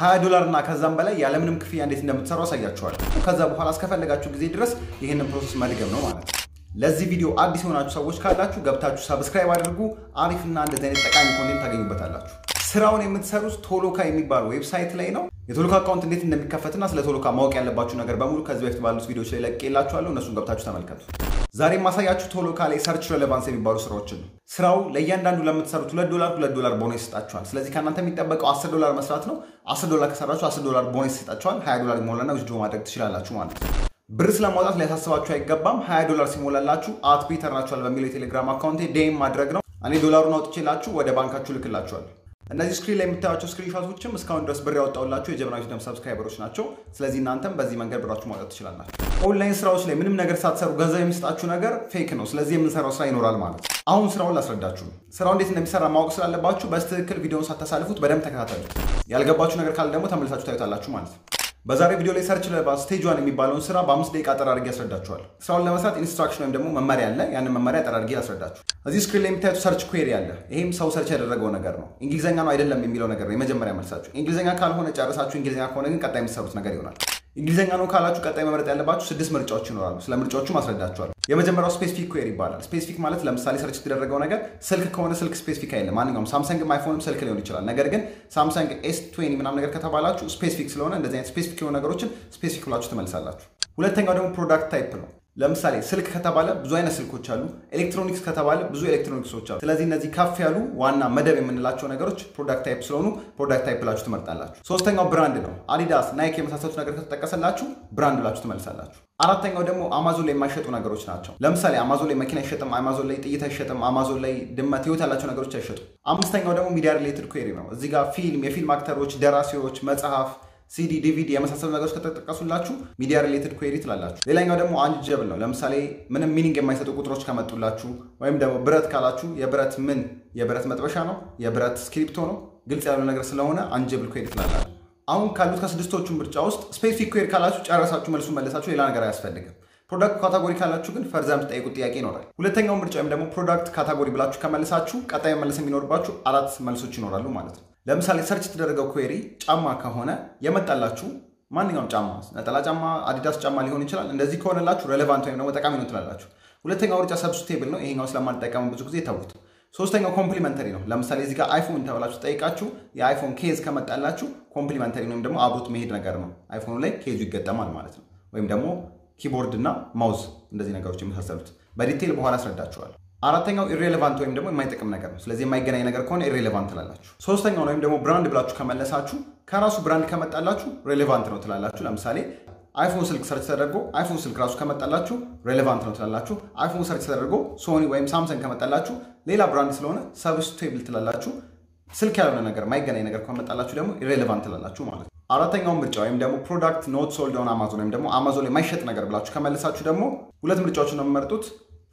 20 ዶላር እና ከዛም በላይ ያለምንም ክፍያ እንዴት እንደምትሰሩ አሳያችኋል። ከዛ በኋላ እስከፈለጋችሁ ጊዜ ድረስ ይህንን process መድገም ነው ማለት ነው። ለዚህ ቪዲዮ አዲስ የሆናችሁ ሰዎች ካላችሁ ገብታችሁ subscribe አድርጉ። አሪፍና እንደዚህ አይነት ጠቃሚ content ታገኙበታላችሁ። ስራውን የምትሰሩት ቶሎካ የሚባል website ላይ ነው። የቶሎካ account እንዴት እንደሚከፈትና ስለ ቶሎካ ማወቅ ያለባችሁ ነገር በሙሉ ከዚህ በፊት ባሉት ቪዲዮዎች ላይ ለቅቄላችኋለሁ። እነሱን ገብታችሁ ተመልከቱ። ዛሬ የማሳያችሁ ቶሎካ ላይ search relevance የሚባሉ ስራዎችን ነው። ስራው ለእያንዳንዱ ለምትሰሩት ሁለት ዶላር ሁለት ዶላር ቦነስ ይሰጣችኋል። ስለዚህ ከእናንተ የሚጠበቀው 10 ዶላር መስራት ነው። 10 ዶላር ከሰራችሁ 10 ዶላር ቦነስ ይሰጣችኋል። 20 ዶላር ይሞላና withdraw ማድረግ ትችላላችሁ ማለት ነው። ብር ስለማውጣት ሊያሳስባችሁ አይገባም። 20 ዶላር ሲሞላላችሁ at ፒተር ናችኋል በሚለው የቴሌግራም አካውንቴ DM ማድረግ ነው። እኔ ዶላሩን አውጥቼላችሁ ወደ ባንካችሁ ልክላችኋለሁ። እነዚህ screen ላይ የምታያቸው ስክሪንሾቶችም እስካሁን ድረስ ብር ያወጣውላችሁ የጀበናዊ ደም ሰብስክራይበሮች ናቸው። ስለዚህ እናንተም በዚህ መንገድ ብራችሁ ማውጣት ትችላላችሁ። ኦንላይን ስራዎች ላይ ምንም ነገር ሳትሰሩ ገንዘብ የሚሰጣችሁ ነገር fake ነው። ስለዚህ የምንሰራው ስራ ይኖራል ማለት ነው። አሁን ስራውን ላስረዳችሁ ስራው እንዴት እንደሚሰራ ማወቅ ስላለባችሁ በትክክል ቪዲዮውን ሳታሳልፉት በደንብ ተከታተሉት። ያልገባችሁ ነገር ካለ ደግሞ ተመልሳችሁ ታዩታላችሁ ማለት ነው። በዛሬ ቪዲዮ ላይ search relevance stage one የሚባለውን ስራ በአምስት ደቂቃ አጠር አድርጌ ያስረዳችኋል። ስራውን ለመስራት instruction ወይም ደግሞ መመሪያ አለ። ያንን መመሪያ አጠር አድርጌ ያስረዳችሁ። እዚህ screen ላይ የምታዩት search query አለ። ይሄም ሰው search ያደረገው ነገር ነው። እንግሊዝኛ ነው አይደለም የሚለው ነገር ነው የመጀመሪያ መልሳችሁ። እንግሊዝኛ ካልሆነ ጨርሳችሁ፣ እንግሊዝኛ ከሆነ ግን ቀጣይ የምትሰሩት ነገር ይሆናል። እንግሊዝኛ ነው ካላችሁ ቀጣይ መምረጥ ያለባችሁ ስድስት ምርጫዎች ይኖራሉ። ስለ ምርጫዎቹ ማስረዳችኋል። የመጀመሪያው specific query ይባላል። specific ማለት ለምሳሌ search የተደረገው ነገር ስልክ ከሆነ ስልክ specific አይደለም። ማንኛውም ሳምሰንግም አይፎንም ስልክ ሊሆን ይችላል። ነገር ግን ሳምሰንግ S twenty ምናምን ነገር ከተባላችሁ specific ስለሆነ እንደዚህ አይነት specific የሆኑ ነገሮችን specific ብላችሁ ትመልሳላችሁ። ሁለተኛው ደግሞ product type ነው። ለምሳሌ ስልክ ከተባለ ብዙ አይነት ስልኮች አሉ። ኤሌክትሮኒክስ ከተባለ ብዙ ኤሌክትሮኒክሶች አሉ። ስለዚህ እነዚህ ከፍ ያሉ ዋና መደብ የምንላቸው ነገሮች product type ስለሆኑ product type ብላችሁ ትመርጣላችሁ። ሶስተኛው brand ነው። አዲዳስ፣ ናይክ የመሳሰሉት ነገር ከተጠቀሰላችሁ brand ብላችሁ ትመልሳላችሁ። አራተኛው ደግሞ አማዞን ላይ የማይሸጡ ነገሮች ናቸው። ለምሳሌ አማዞን ላይ መኪና አይሸጥም፣ አማዞን ላይ ጥይት አይሸጥም፣ አማዞን ላይ ድመት ህይወት ያላቸው ነገሮች አይሸጡም። አምስተኛው ደግሞ media related query ነው። እዚህ ጋር ፊልም፣ የፊልም አክተሮች፣ ደራሲዎች፣ መጽሐፍ CD፣ DVD የመሳሰሉ ነገሮች ከተጠቀሱላችሁ media related query ትላላችሁ። ሌላኛው ደግሞ አንጅብል ነው። ለምሳሌ ምንም meaning የማይሰጡ ቁጥሮች ከመጡላችሁ ወይም ደግሞ ብረት ካላችሁ የብረት ምን የብረት መጥበሻ ነው፣ የብረት ስክሪፕቶ ነው፣ ግልጽ ያሉ ነገር ስለሆነ አንጅብል ኩዌሪ ትላላችሁ። አሁን ካሉት ከስድስቶቹ ምርጫ ውስጥ specific query ካላችሁ ጨረሳችሁ፣ መልሱን መለሳችሁ፣ ሌላ ነገር አያስፈልግም። product category ካላችሁ ግን further የምትጠይቁት ጥያቄ ይኖራል። ሁለተኛው ምርጫ ወይም ደግሞ product category ብላችሁ ከመለሳችሁ ቀጣይ መመለስ የሚኖርባችሁ አራት መልሶች ይኖራሉ ማለት ነው። ለምሳሌ search የተደረገው query ጫማ ከሆነ የመጣላችሁ ማንኛውም ጫማ ነጠላ ጫማ፣ አዲዳስ ጫማ ሊሆን ይችላል። እንደዚህ ከሆነላችሁ relevant ወይም ደግሞ ጠቃሚ ነው ትላላችሁ። ሁለተኛው ምርጫ substitutable ነው። ይሄኛው ስለማንጠቀሙ ብዙ ጊዜ ተውት። ሶስተኛው complementary ነው። ለምሳሌ እዚህ ጋር አይፎን ተብላችሁ ጠይቃችሁ የአይፎን case ከመጣላችሁ complementary ወይም ደግሞ አብሮት መሄድ ነገር ነው። አይፎኑ ላይ ኬዙ ይገጠማል ማለት ነው። ወይም ደግሞ keyboard እና mouse እንደዚህ ነገሮች የመሳሰሉት በ detail በኋላ አስረዳችኋል። አራተኛው irrelevant ወይም ደግሞ የማይጠቅም ነገር ነው። ስለዚህ የማይገናኝ ነገር ከሆነ irrelevant ትላላችሁ። ሶስተኛው ወይም ደግሞ brand ብላችሁ ከመለሳችሁ ከራሱ brand ከመጣላችሁ relevant ነው ትላላችሁ። ለምሳሌ አይፎን ስልክ search ተደርጎ አይፎን ስልክ ራሱ ከመጣላችሁ relevant ነው ትላላችሁ። አይፎን search ተደርጎ ሶኒ ወይም ሳምሰንግ ከመጣላችሁ ሌላ brand ስለሆነ substitutable ትላላችሁ። ስልክ ያልሆነ ነገር ማይገናኝ ነገር ከመጣላችሁ ደግሞ irrelevant ትላላችሁ ማለት ነው። አራተኛው ምርጫ ወይም ደግሞ product not sold on Amazon ወይም ደግሞ አማዞን የማይሸጥ ነገር ብላችሁ ከመለሳችሁ ደግሞ ሁለት ምርጫዎችን ነው የምመርጡት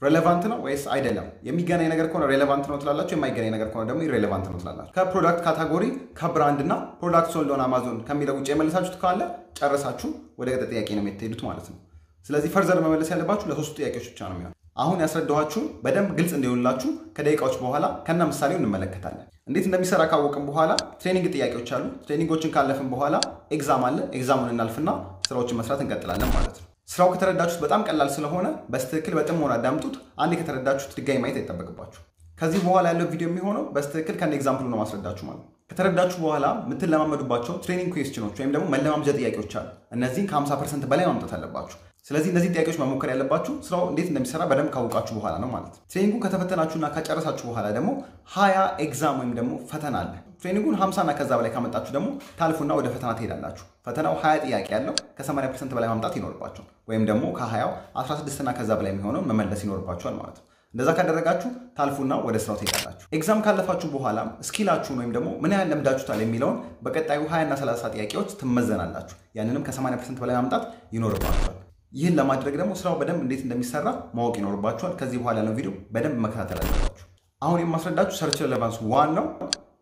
relevant ነው ወይስ አይደለም? የሚገናኝ ነገር ከሆነ relevant ነው ትላላችሁ። የማይገናኝ ነገር ከሆነ ደግሞ irrelevant ነው ትላላችሁ። ከ product category ከ brand እና product sold on Amazon ከሚለው ውጭ የመለሳችሁት ካለ ጨረሳችሁ ወደ ቀጣይ ጥያቄ ነው የምትሄዱት ማለት ነው። ስለዚህ further መመለስ ያለባችሁ ለሶስቱ ጥያቄዎች ብቻ ነው የሚሆነው። አሁን ያስረዳኋችሁን በደንብ ግልጽ እንዲሆንላችሁ ከደቂቃዎች በኋላ ከነ ምሳሌው እንመለከታለን። እንዴት እንደሚሰራ ካወቅን በኋላ training ጥያቄዎች አሉ። ትሬኒንጎችን ካለፍን በኋላ exam አለ። ኤግዛሙን እናልፍና ስራዎችን መስራት እንቀጥላለን ማለት ነው። ስራው ከተረዳችሁት በጣም ቀላል ስለሆነ በትክክል በጥሞና አዳምጡት። አንዴ ከተረዳችሁት ድጋሚ ማየት አይጠበቅባችሁ። ከዚህ በኋላ ያለው ቪዲዮ የሚሆነው በትክክል ከነ example ኡ ነው ማስረዳችሁ ማለት ነው። ከተረዳችሁ በኋላ የምትለማመዱባቸው training question ኦች ወይም ደግሞ መለማመጃ ጥያቄዎች አሉ። እነዚህን ከ50 ፐርሰንት በላይ ማምጣት አለባችሁ። ስለዚህ እነዚህ ጥያቄዎች መሞከር ያለባችሁ ስራው እንዴት እንደሚሰራ በደንብ ካወቃችሁ በኋላ ነው ማለት training ኡን ከተፈተናችሁና ከጨረሳችሁ በኋላ ደግሞ ሀያ exam ወይም ደግሞ ፈተና አለ። training ኡን 50 እና ከዛ በላይ ካመጣችሁ ደግሞ ታልፉና ወደ ፈተና ትሄዳላችሁ። ፈተናው 20 ጥያቄ ያለው ከ80 ፐርሰንት በላይ ማምጣት ይኖርባችኋል። ወይም ደግሞ ከ20 16 እና ከዛ በላይ የሚሆነው መመለስ ይኖርባችኋል ማለት ነው። እንደዛ ካደረጋችሁ ታልፉና ወደ ስራው ትሄዳላችሁ። exam ካለፋችሁ በኋላ skill ኣችሁን ወይም ደግሞ ምን ያህል ለምዳችሁታል የሚለውን በቀጣዩ 20 እና 30 ጥያቄዎች ትመዘናላችሁ። ያንንም ከ80 ፐርሰንት በላይ ማምጣት ይኖርባችኋል። ይህን ለማድረግ ደግሞ ስራው በደንብ እንዴት እንደሚሰራ ማወቅ ይኖርባችኋል። ከዚህ በኋላ ያለው ቪዲዮ በደንብ መከታተል አለባችሁ። አሁን የማስረዳችሁ search relevance one ነው።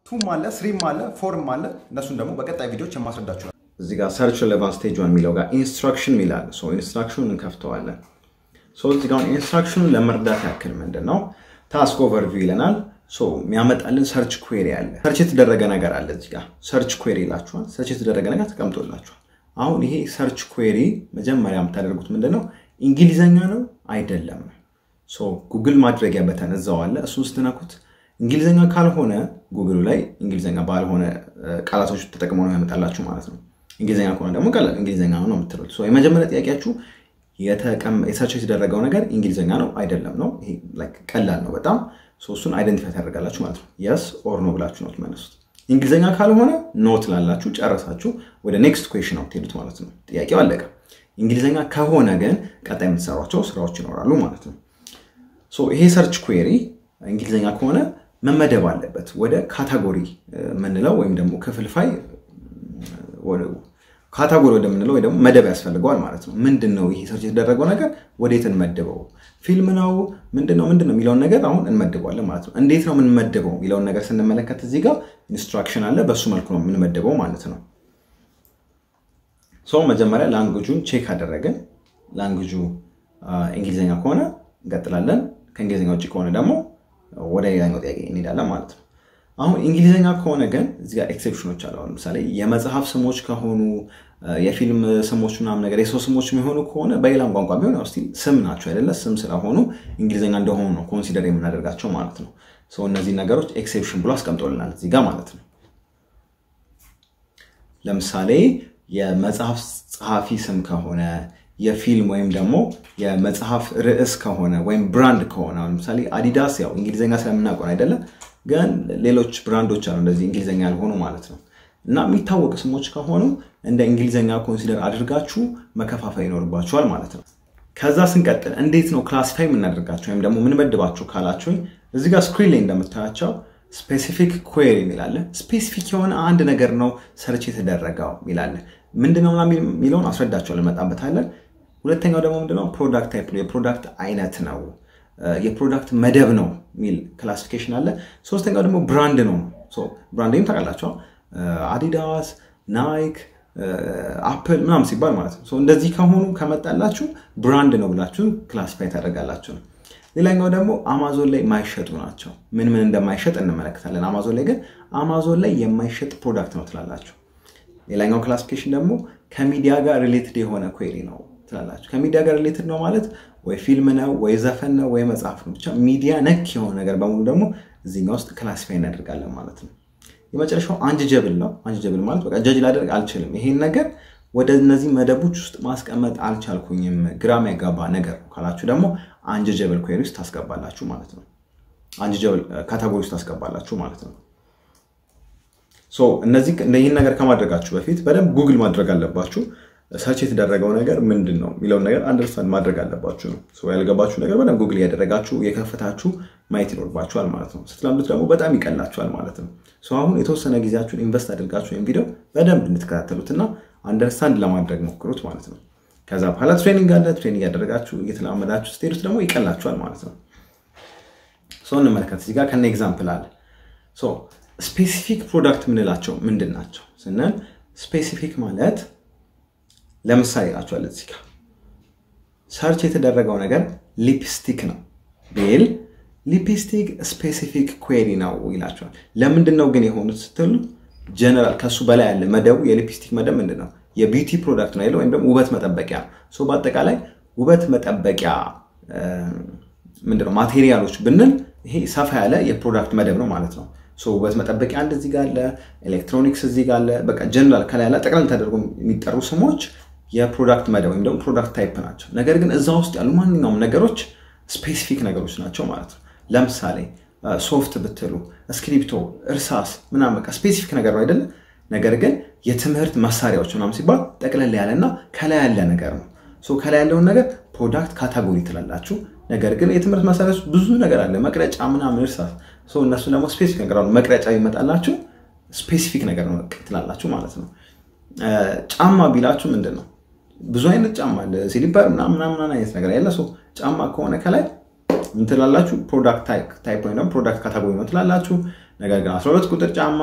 two ም አለ፣ three ም አለ፣ four ም አለ። እነሱን ደግሞ በቀጣይ ቪዲዮዎች የማስረዳችሁ ነው። እዚህ ጋር search relevance stage one የሚለው ጋር instruction ይላል። instruction ኡን እንከፍተዋለን። እዚህ ጋር instruction ኡን ለመረዳት ያክል ምንድን ነው task overview ይለናል። የሚያመጣልን search query አለ። search የተደረገ ነገር አለ እዚህ ጋር search query ይላችኋል። search የተደረገ ነገር ተቀምጦላችኋል። አሁን ይሄ search query መጀመሪያ የምታደርጉት ምንድን ነው? እንግሊዘኛ ነው አይደለም ጉግል ማድረጊያ button አለ። እሱን ስትነኩት እንግሊዝኛ ካልሆነ ጉግሉ ላይ እንግሊዝኛ ባልሆነ ቃላቶች ተጠቅሞ ነው ያመጣላችሁ ማለት ነው። እንግሊዝኛ ከሆነ ደግሞ እንግሊዝኛ ነው የምትሉት። የመጀመሪያ ጥያቄያችሁ የ search የተደረገው ነገር እንግሊዝኛ ነው አይደለም ነው። ቀላል ነው በጣም እሱን identify ታደርጋላችሁ ማለት ነው። yes or no ብላችሁ ነው ትመልሱት። እንግሊዝኛ ካልሆነ no ትላላችሁ፣ ጨረሳችሁ። ወደ next question ነው ትሄዱት ማለት ነው። ጥያቄው አለቀ። እንግሊዝኛ ከሆነ ግን ቀጣይ የምትሰሯቸው ስራዎች ይኖራሉ ማለት ነው። ይሄ search query እንግሊዝኛ ከሆነ መመደብ አለበት ወደ category የምንለው ወይም ደግሞ ክፍልፋይ category ወደምንለው ወይ ደግሞ መደብ ያስፈልገዋል ማለት ነው። ምንድን ነው ይሄ search የተደረገው ነገር ወዴት እንመድበው? ፊልም ነው ምንድን ነው ምንድን ነው የሚለውን ነገር አሁን እንመድበዋለን ማለት ነው። እንዴት ነው የምንመድበው የሚለውን ነገር ስንመለከት እዚህ ጋር instruction አለ። በሱ መልኩ ነው የምንመድበው ማለት ነው። ሰው መጀመሪያ language ኡን check አደረግን። language ኡ እንግሊዝኛ ከሆነ እንቀጥላለን። ከእንግሊዝኛ ውጭ ከሆነ ደግሞ ወደ ሌላኛው ጥያቄ እንሄዳለን ማለት ነው። አሁን እንግሊዝኛ ከሆነ ግን እዚህ ጋር ኤክሴፕሽኖች አሉ። ለምሳሌ የመጽሐፍ ስሞች ከሆኑ የፊልም ስሞች ምናምን ነገር የሰው ስሞች የሚሆኑ ከሆነ በሌላም ቋንቋ ቢሆን ያው still ስም ናቸው አይደለ? ስም ስለሆኑ እንግሊዝኛ እንደሆኑ ነው consider የምናደርጋቸው ማለት ነው። እነዚህ ነገሮች exception ብሎ አስቀምጦልናል እዚህ ጋር ማለት ነው። ለምሳሌ የመጽሐፍ ጸሐፊ ስም ከሆነ የፊልም ወይም ደግሞ የመጽሐፍ ርዕስ ከሆነ ወይም brand ከሆነ ለምሳሌ አዲዳስ ያው እንግሊዝኛ ስለምናውቀው አይደለም ግን ሌሎች brand ኦች አሉ እንደዚህ እንግሊዝኛ ያልሆኑ ማለት ነው። እና የሚታወቅ ስሞች ከሆኑ እንደ እንግሊዝኛ consider አድርጋችሁ መከፋፈል ይኖርባችኋል ማለት ነው። ከዛ ስንቀጥል እንዴት ነው classify የምናደርጋቸው ወይም ደግሞ የምንመድባቸው ካላችሁኝ እዚህ ጋር screen ላይ እንደምታያቸው specific query የሚላለ specific የሆነ አንድ ነገር ነው search የተደረገው የሚላለ ምንድነው የሚለውን አስረዳችኋለሁ እንመጣበታለን። ሁለተኛው ደግሞ ምንድነው product type ነው የ product አይነት ነው የ product መደብ ነው የሚል classification አለ። ሶስተኛው ደግሞ brand ነው። brand ታውቃላችሁ አዲዳስ፣ ናይክ፣ አፕል ምናምን ሲባል ማለት ነው። እንደዚህ ከሆኑ ከመጣላችሁ brand ነው ብላችሁ classify ታደርጋላችሁ ነው። ሌላኛው ደግሞ አማዞን ላይ የማይሸጡ ናቸው። ምን ምን እንደማይሸጥ እንመለከታለን። አማዞን ላይ ግን አማዞን ላይ የማይሸጥ product ነው ትላላችሁ። ሌላኛው classification ደግሞ ከሚዲያ ጋር related የሆነ query ነው ትላላችሁ። ከሚዲያ ጋር related ነው ማለት ወይ ፊልም ነው ወይ ዘፈን ነው ወይ መጽሐፍ ነው። ብቻ ሚዲያ ነክ የሆነ ነገር በሙሉ ደግሞ እዚህኛ ውስጥ classify እናደርጋለን ማለት ነው። የመጨረሻው unjudgeable ነው። unjudgeable ማለት በቃ ጀጅ ላደርግ አልችልም፣ ይሄን ነገር ወደ እነዚህ መደቦች ውስጥ ማስቀመጥ አልቻልኩኝም፣ ግራ ያጋባ ነገር ካላችሁ ደግሞ unjudgeable query ውስጥ ታስገባላችሁ ማለት ነው። unjudgeable category ውስጥ ታስገባላችሁ ማለት ነው። እነዚህ ይህን ነገር ከማድረጋችሁ በፊት በደንብ ጉግል ማድረግ አለባችሁ። search የተደረገው ነገር ምንድን ነው የሚለውን ነገር understand ማድረግ አለባችሁ ነው። ያልገባችሁ ነገር በደንብ ጉግል እያደረጋችሁ የከፈታችሁ ማየት ይኖርባችኋል ማለት ነው። ስትለምዱት ደግሞ በጣም ይቀላችኋል ማለት ነው። አሁን የተወሰነ ጊዜያችሁን invest አድርጋችሁ ወይም ቪዲዮ በደንብ እንድትከታተሉትና understand ለማድረግ ሞክሩት ማለት ነው። ከዛ በኋላ training አለ። training ያደረጋችሁ እየተላመዳችሁ ስትሄዱት ደግሞ ይቀላችኋል ማለት ነው። እንመልከት። እዚህ ጋር ከነ example አለ። specific product የምንላቸው ምንድን ናቸው ስንል specific ማለት ለምሳሌ ይላችኋል እዚህ ጋር search የተደረገው ነገር ሊፕስቲክ ነው ቢል lipstick specific query ነው ይላችኋል። ለምንድን ነው ግን የሆኑት ስትሉ ጀነራል ከሱ በላይ ያለ መደቡ የሊፕስቲክ መደብ ምንድን ነው? የ beauty product ነው ወይም ደግሞ ውበት መጠበቂያ ነው። በአጠቃላይ ውበት መጠበቂያ ምንድነው material ኦች ብንል ይሄ ሰፋ ያለ የ product መደብ ነው ማለት ነው። ውበት መጠበቂያ አንድ እዚህ ጋር አለ፣ ኤሌክትሮኒክስ እዚህ ጋር አለ። በቃ ጀነራል ከላይ ያለ ጠቅላላ ተደርጎ የሚጠሩ ስሞች የ product መደብ ወይም ደግሞ product type ናቸው። ነገር ግን እዛ ውስጥ ያሉ ማንኛውም ነገሮች specific ነገሮች ናቸው ማለት ነው። ለምሳሌ ሶፍት ብትሉ እስክሪፕቶ፣ እርሳስ ምናምን በቃ specific ነገር ነው አይደለ? ነገር ግን የትምህርት መሳሪያዎች ምናምን ሲባል ጠቅለል ያለና ከላይ ያለ ነገር ነው። ከላይ ያለውን ነገር product category ትላላችሁ። ነገር ግን የትምህርት መሳሪያዎች ብዙ ነገር አለ፣ መቅረጫ ምናምን፣ እርሳስ እነሱ ደግሞ specific ነገር ነው። መቅረጫ ይመጣላችሁ specific ነገር ነው ትላላችሁ ማለት ነው። ጫማ ቢላችሁ ምንድን ነው? ብዙ አይነት ጫማ አለ፣ slipper ምናምን አይነት ነገር ያለ ሰው ጫማ ከሆነ ከላይ ምን ትላላችሁ? product type ወይም ደግሞ product category ነው ትላላችሁ። ነገር ግን 12 ቁጥር ጫማ፣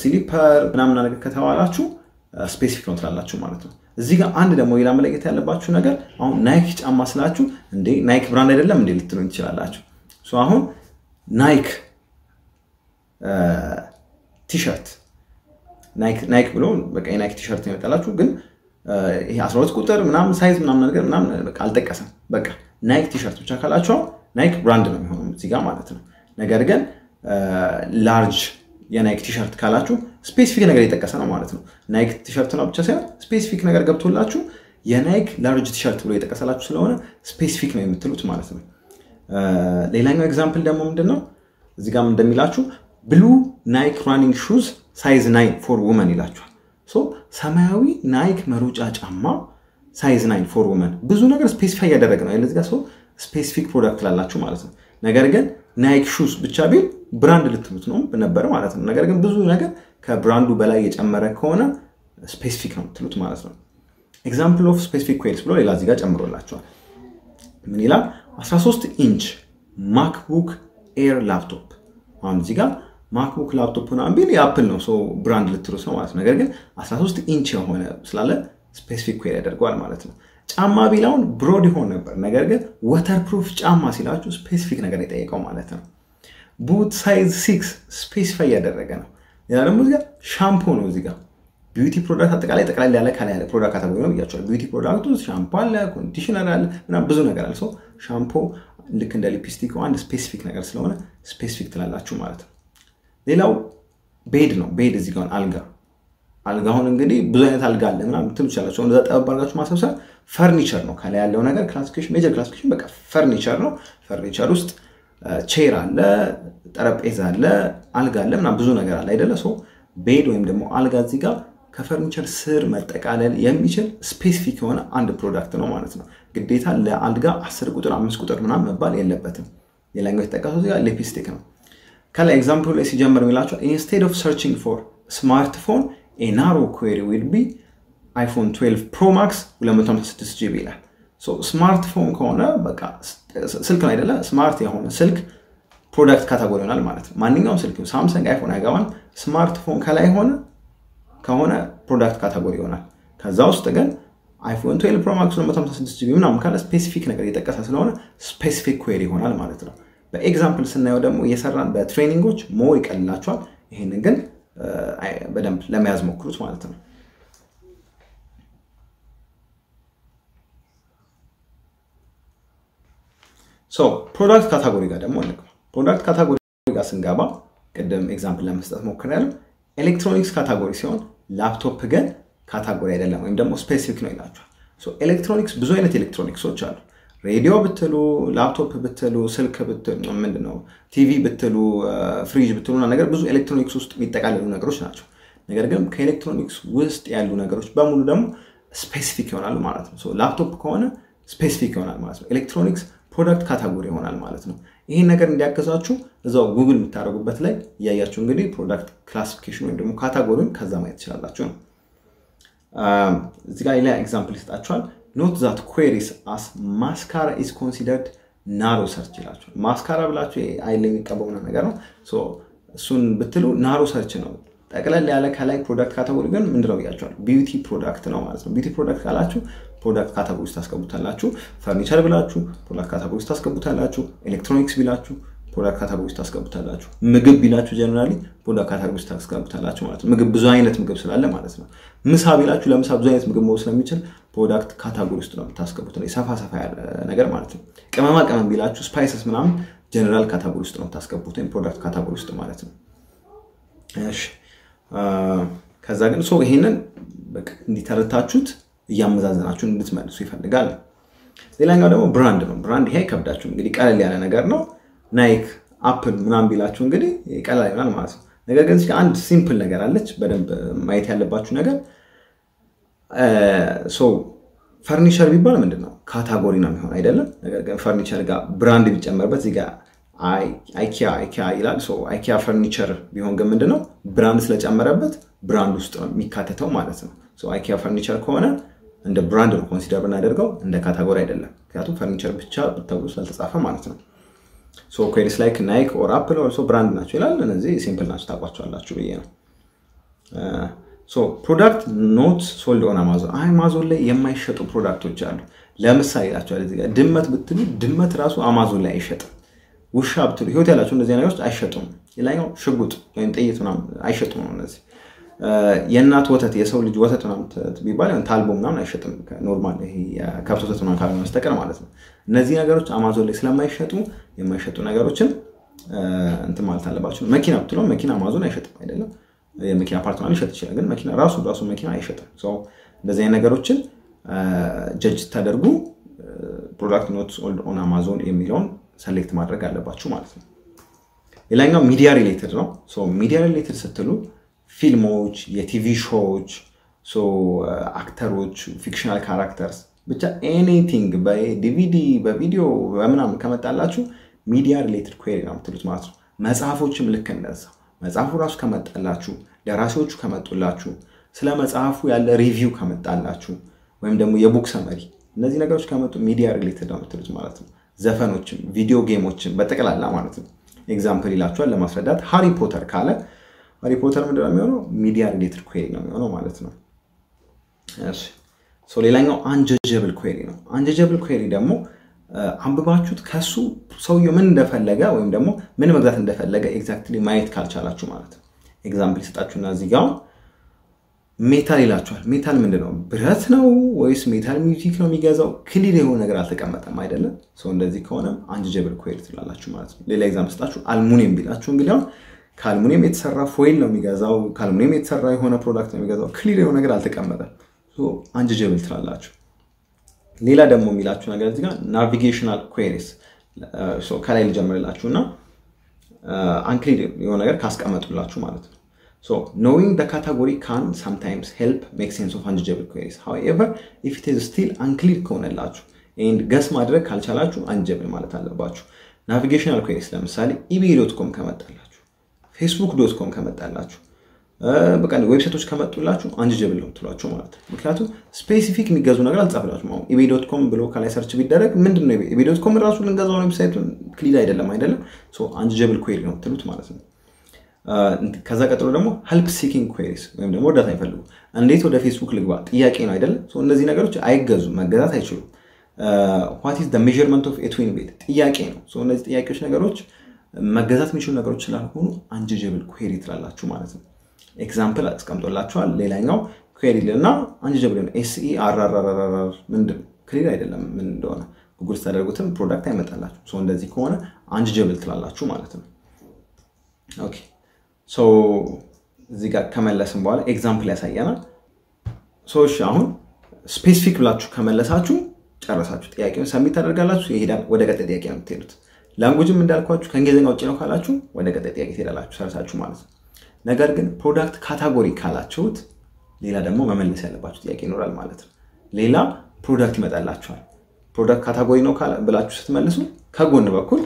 slipper ምናምን ነገር ከተባላችሁ specific ነው ትላላችሁ ማለት ነው። እዚህ ጋር አንድ ደግሞ ሌላ መለየት ያለባችሁ ነገር አሁን ናይክ ጫማ ስላችሁ እንዴ ናይክ brand አይደለም እንዴ ልትሉኝ ትችላላችሁ። አሁን ናይክ ቲሸርት ናይክ ብሎ በቃ የናይክ ቲሸርት ነው የመጣላችሁ፣ ግን ይሄ 12 ቁጥር ምናምን size ምናምን ነገር ምናምን አልተጠቀሰም። በቃ ናይክ ቲሸርት ብቻ ካላቸው ናይክ brand ነው የሚሆነው እዚህ ጋር ማለት ነው። ነገር ግን large የናይክ ቲሸርት ካላችሁ specific ነገር የጠቀሰ ነው ማለት ነው። ናይክ ቲሸርት ነው ብቻ ሳይሆን specific ነገር ገብቶላችሁ የናይክ large ቲሸርት ብሎ የጠቀሰላችሁ ስለሆነ specific ነው የምትሉት ማለት ነው። ሌላኛው example ደግሞ ምንድን ነው? እዚህ ጋር እንደሚላችሁ blue Nike running shoes size nine for women ይላችኋል። ሰማያዊ ናይክ መሮጫ ጫማ size nine for women ብዙ ነገር specify እያደረገ ነው። እዚህ ጋር ሶ ስፔሲፊክ ፕሮዳክት ላላችሁ ማለት ነው። ነገር ግን Nike shoes ብቻ ቢል brand ልትሉት ነው ነበር ማለት ነው። ነገር ግን ብዙ ነገር ከ brand ኡ በላይ የጨመረ ከሆነ specific ነው የምትሉት ማለት ነው። example of specific queries ብሎ ሌላ ጋር ጨምሮላቸዋል። ምን ይላል? 13 inch MacBook Air laptop። አሁን እዚህ ጋር ማክቡክ ላፕቶፕ ምናምን ቢል የአፕል ነው so brand ልትሉት ነው ማለት ነው። ነገር ግን 13 ኢንች የሆነ ስላለ specific query ያደርገዋል ማለት ነው። ጫማ ቢላውን broad ይሆን ነበር። ነገር ግን waterproof ጫማ ሲላችሁ specific ነገር የጠየቀው ማለት ነው። boot size six specify እያደረገ ነው። ሌላ ደግሞ እዚጋ ሻምፖ ነው። እዚጋ beauty product አጠቃላይ ጠቅላላ ያለ ከላይ ያለ product category ነው ብያቸዋል። beauty product ሻምፖ አለ፣ conditioner አለ ምናምን ብዙ ነገር አለ። so ሻምፖ ልክ እንደ ሊፕስቲክ አንድ specific ነገር ስለሆነ specific ትላላችሁ ማለት ነው። ሌላው bed ነው። bed እዚህ ጋር አልጋ አልጋሁን እንግዲህ ብዙ አይነት አልጋ አለ ምናምን ትሉ ይችላላችሁ እንደዛ ጠበብ አድርጋችሁ ማሰብሰብ ፈርኒቸር ነው። ከላይ ያለው ነገር classification major classification በቃ ፈርኒቸር ነው። ፈርኒቸር ውስጥ chair አለ፣ ጠረጴዛ አለ፣ አልጋ አለ ምናምን ብዙ ነገር አለ አይደለ? so bed ወይም ደግሞ አልጋ እዚህ ጋር ከፈርኒቸር ስር መጠቃለል የሚችል specific የሆነ አንድ product ነው ማለት ነው። ግዴታ ለአልጋ አስር ቁጥር አምስት ቁጥር ምናምን መባል የለበትም። ሌላኛው የተጠቀሰው ሊፕስቲክ ነው። ከላይ example ኡ ላይ ሲጀምር የሚላቸው instead of searching for smartphone a narrow query will be iPhone 12 Pro Max 256 GB ይላል። ስማርትፎን ከሆነ በቃ ስልክ ነው አይደለ? smart የሆነ ስልክ product category ይሆናል ማለት ነው። ማንኛውም ስልክ ሳምሰንግ፣ አይፎን አይገባም። ስማርትፎን ከላይ ሆነ ከሆነ product category ይሆናል። ከዛ ውስጥ ግን iPhone 12 Pro Max 256 GB ምናምን ካለ specific ነገር እየጠቀሰ ስለሆነ specific query ይሆናል ማለት ነው። በ example ስናየው ደግሞ እየሰራን በ training ኦች more ይቀልላችኋል። ይህንን ግን በደንብ ለመያዝ ሞክሩት ማለት ነው። product category ጋር ደግሞ እንግባ። product category ጋር ስንገባ ቅድም example ለመስጠት ሞክሬያለሁ። ኤሌክትሮኒክስ category ሲሆን ላፕቶፕ ግን category አይደለም ወይም ደግሞ specific ነው ይላችኋል። ኤሌክትሮኒክስ ብዙ አይነት ኤሌክትሮኒክሶች አሉ። ሬዲዮ ብትሉ፣ ላፕቶፕ ብትሉ፣ ስልክ ብትሉ፣ ምንድነው ቲቪ ብትሉ፣ ፍሪጅ ብትሉ ነገር ብዙ ኤሌክትሮኒክስ ውስጥ የሚጠቃለሉ ነገሮች ናቸው። ነገር ግን ከኤሌክትሮኒክስ ውስጥ ያሉ ነገሮች በሙሉ ደግሞ specific ይሆናሉ ማለት ነው። ላፕቶፕ ከሆነ specific ይሆናል ማለት ነው። ኤሌክትሮኒክስ product category ይሆናል ማለት ነው። ይህን ነገር እንዲያገዛችሁ እዛው ጉግል የምታደርጉበት ላይ እያያችሁ እንግዲህ product classification ወይም ደግሞ category ን ከዛ ማየት ትችላላችሁ ነው። እዚህ ሌላ example ይሰጣችኋል። note that queries as mascara is considered narrow search ይላችኋል። mascara ብላችሁ አይን ላይ የሚቀበው ነገር ነው። እሱን ብትሉ narrow search ነው። ጠቅለል ያለ ከላይ product category ግን ምንድነው ብያችኋል? beauty product ነው ማለት ነው። beauty product ካላችሁ product category ውስጥ ታስገቡታላችሁ። ፈርኒቸር ብላችሁ product category ውስጥ ታስገቡታላችሁ። ኤሌክትሮኒክስ ቢላችሁ product category ውስጥ ታስገቡታላችሁ። ምግብ ቢላችሁ generally product category ውስጥ ታስገቡታላችሁ ማለት ነው። ምግብ ብዙ አይነት ምግብ ስላለ ማለት ነው። ምሳ ቢላችሁ ለምሳ ብዙ አይነት ምግብ መሆን ስለሚችል product category ውስጥ ነው የምታስገቡት። ሰፋ ሰፋ ያለ ነገር ማለት ነው። ቅመማ ቅመም ቢላችሁ spices ምናምን general category ውስጥ ነው የምታስገቡት፣ ወይም product category ውስጥ ማለት ነው። እሺ ከዛ ግን so ይሄንን እንዲተረታችሁት እያመዛዘናችሁ እንድትመልሱ ይፈልጋል። ሌላኛው ደግሞ brand ነው። brand ይሄ አይከብዳችሁ እንግዲህ ቀለል ያለ ነገር ነው። ናይክ፣ አፕል ምናምን ቢላችሁ እንግዲህ ቀላል ይሆናል ማለት ነው። ነገር ግን አንድ simple ነገር አለች በደንብ ማየት ያለባችሁ ነገር ፈርኒቸር ቢባል ምንድን ነው category ነው የሚሆን አይደለም። ነገር ግን ፈርኒቸር ጋር brand ቢጨመርበት እዚህ ጋር አይኪያ አይኪያ ይላል። IKEA furniture ቢሆን ግን ምንድነው brand ስለጨመረበት brand ውስጥ ነው የሚካተተው ማለት ነው። IKEA furniture ከሆነ እንደ brand ነው consider ብናደርገው እንደ category አይደለም። ምክንያቱም ፈርኒቸር ብቻ ተብሎ ስላልተጻፈ ማለት ነው። queries like Nike or Apple brand ናቸው ይላል። እነዚህ simple ናቸው ታውቋቸዋላችሁ ብዬ ነው። product not sold on Amazon። Amazon ላይ የማይሸጡ product ኦች አሉ። ለምሳሌ ይላቸዋል እዚህ ጋር ድመት ብትሉ ድመት ራሱ አማዞን ላይ አይሸጥም። ውሻ ብትሉ ህይወት ያላቸው እነዚህ ነገሮች አይሸጡም። ሌላኛው ሽጉጥ ወይም ጥይት አይሸጡም ነው እነዚህ የእናት ወተት የሰው ልጅ ወተት ቢባል ታልቦ ምናምን አይሸጥም። normal ይሄ የከብት ወተት ምናምን ካልሆነ በስተቀር ማለት ነው። እነዚህ ነገሮች አማዞን ላይ ስለማይሸጡ የማይሸጡ ነገሮችን እንትን ማለት አለባቸው። መኪና ብትለው መኪና አማዞን አይሸጥም አይደለም። የመኪና part ሊሸጥ ይችላል፣ ግን መኪና ራሱ ራሱ መኪና አይሸጥም። እንደዚህ አይነት ነገሮችን ጀጅ ስታደርጉ product not on Amazon የሚለውን select ማድረግ አለባችሁ ማለት ነው። ሌላኛው media related ነው። media related ስትሉ ፊልሞች፣ የቲቪ ሾዎች፣ አክተሮች፣ ፊክሽናል ካራክተርስ ብቻ ኤኒቲንግ በዲቪዲ በቪዲዮ በምናምን ከመጣላችሁ media related query ነው የምትሉት ማለት ነው። መጽሐፎችም ልክ እንደዛ መጽሐፉ ራሱ ከመጣላችሁ፣ ደራሲዎቹ ከመጡላችሁ፣ ስለ መጽሐፉ ያለ review ከመጣላችሁ ወይም ደግሞ የ book summary እነዚህ ነገሮች ከመጡ media related ነው የምትሉት ማለት ነው። ዘፈኖችም video game ኦችም በጠቅላላ ማለት ነው። example ይላችኋል ለማስረዳት Harry Potter ካለ Harry Potter ምንድን ነው የሚሆነው? media related query ነው የሚሆነው ማለት ነው። ሌላኛው unjudgeable query ነው። unjudgeable query ደግሞ አንብባችሁት ከሱ ሰውየው ምን እንደፈለገ ወይም ደግሞ ምን መግዛት እንደፈለገ exactly ማየት ካልቻላችሁ ማለት ነው። example ይሰጣችሁና እዚህ ጋ metal ይላችኋል። metal ምንድን ነው? ብረት ነው ወይስ metal music ነው የሚገዛው? clear የሆነ ነገር አልተቀመጠም አይደለም። ሰው እንደዚህ ከሆነም unjudgeable query ትላላችሁ ማለት ነው። ሌላ example ስጣችሁ አልሙኒየም ቢላችሁ እንግዲህ አሁን ከአልሙኒየም የተሰራ foil ነው የሚገዛው፣ ከአልሙኒየም የተሰራ የሆነ product ነው የሚገዛው። clear የሆነ ነገር አልተቀመጠም። unjudgeable ትላላችሁ። ሌላ ደግሞ የሚላችሁ ነገር እዚህ ጋር navigational queries ከላይ ልጀምርላችሁ እና unclear የሆነ ነገር ካስቀመጡላችሁ ማለት ነው። knowing the category can sometimes help make sense of unjudgeable queries however if it is still unclear ከሆነላችሁ and guess ማድረግ ካልቻላችሁ unjudgeable ማለት አለባችሁ። navigational queries ለምሳሌ eBay dot com ከመጣላችሁ፣ Facebook dot com ከመጣላችሁ በቃ website ኦች ከመጡላችሁ unjudgeable ነው ትሏቸው ማለት ነው። ምክንያቱም specific የሚገዙ ነገር አልጻፍላችሁም። አሁን eBay dot com ብሎ ከላይ search ቢደረግ ምንድን ነው eBay dot com ራሱ ልንገዛው website ኡን ክሊል አይደለም አይደለም። አንጀጀብል ኩዌሪ ነው ትሉት ማለት ነው። ከዛ ቀጥሎ ደግሞ ሄልፕ ሲኪንግ ኩዌሪስ ወይም ደግሞ እርዳታ ይፈልጉ። እንዴት ወደ ፌስቡክ ልግባ ጥያቄ ነው አይደለም። እነዚህ ነገሮች አይገዙም፣ መገዛት አይችሉም። ዋት ኢዝ ሜዥርመንት ኦፍ ኤ ትዊን ቤት ጥያቄ ነው። እነዚህ ጥያቄዎች ነገሮች መገዛት የሚችሉ ነገሮች ስላልሆኑ አንጀጀብል ኩዌሪ ትላላችሁ ማለት ነው። ኤግዛምፕል አስቀምጦላችኋል። ሌላኛው ኩዌሪ ልና አንጀጀብል ኤስኢ አራራራራር ምንድን clear አይደለም ምን እንደሆነ ጉግል ስታደርጉትም product አይመጣላችሁ። እንደዚህ ከሆነ unjudgeable ትላላችሁ ማለት ነው። okay so እዚህ ጋር ከመለስም በኋላ example ያሳየናል። ሰዎች አሁን specific ብላችሁ ከመለሳችሁ ጨረሳችሁ። ጥያቄውን submit ታደርጋላችሁ፣ ይሄዳል። ወደ ቀጣይ ጥያቄ ነው የምትሄዱት። language ም እንዳልኳችሁ ከእንግሊዝኛ ውጭ ነው ካላችሁ ወደ ቀጣይ ጥያቄ ትሄዳላችሁ፣ ጨረሳችሁ ማለት ነው። ነገር ግን product category ካላችሁት ሌላ ደግሞ መመለስ ያለባችሁ ጥያቄ ይኖራል ማለት ነው። ሌላ product ይመጣላችኋል። product category ነው ብላችሁ ስትመልሱ ከጎን በኩል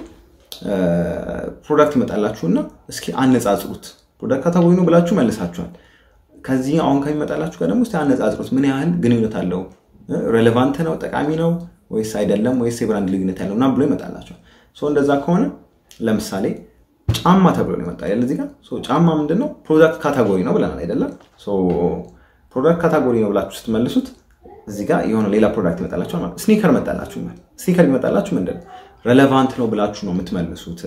product ይመጣላችሁና እስኪ አነጻጽሩት። product category ነው ብላችሁ መልሳችኋል። ከዚህ አሁን ከሚመጣላችሁ ጋር ደግሞ እስኪ አነጻጽሩት። ምን ያህል ግንኙነት አለው? relevant ነው? ጠቃሚ ነው ወይስ አይደለም? ወይስ የ brand ልዩነት ያለው እና ብሎ ይመጣላችኋል። እንደዛ ከሆነ ለምሳሌ ጫማ ተብሎ ነው ያለ እዚህ ጋር? ጫማ ምንድን ነው product category ነው ብለናል አይደለም product category ነው ብላችሁ ስትመልሱት እዚህ ጋር የሆነ ሌላ product ይመጣላችኋል ማለት sneaker መጣላችሁ sneaker ይመጣላችሁ ምንድን ነው relevant ነው ብላችሁ ነው የምትመልሱት።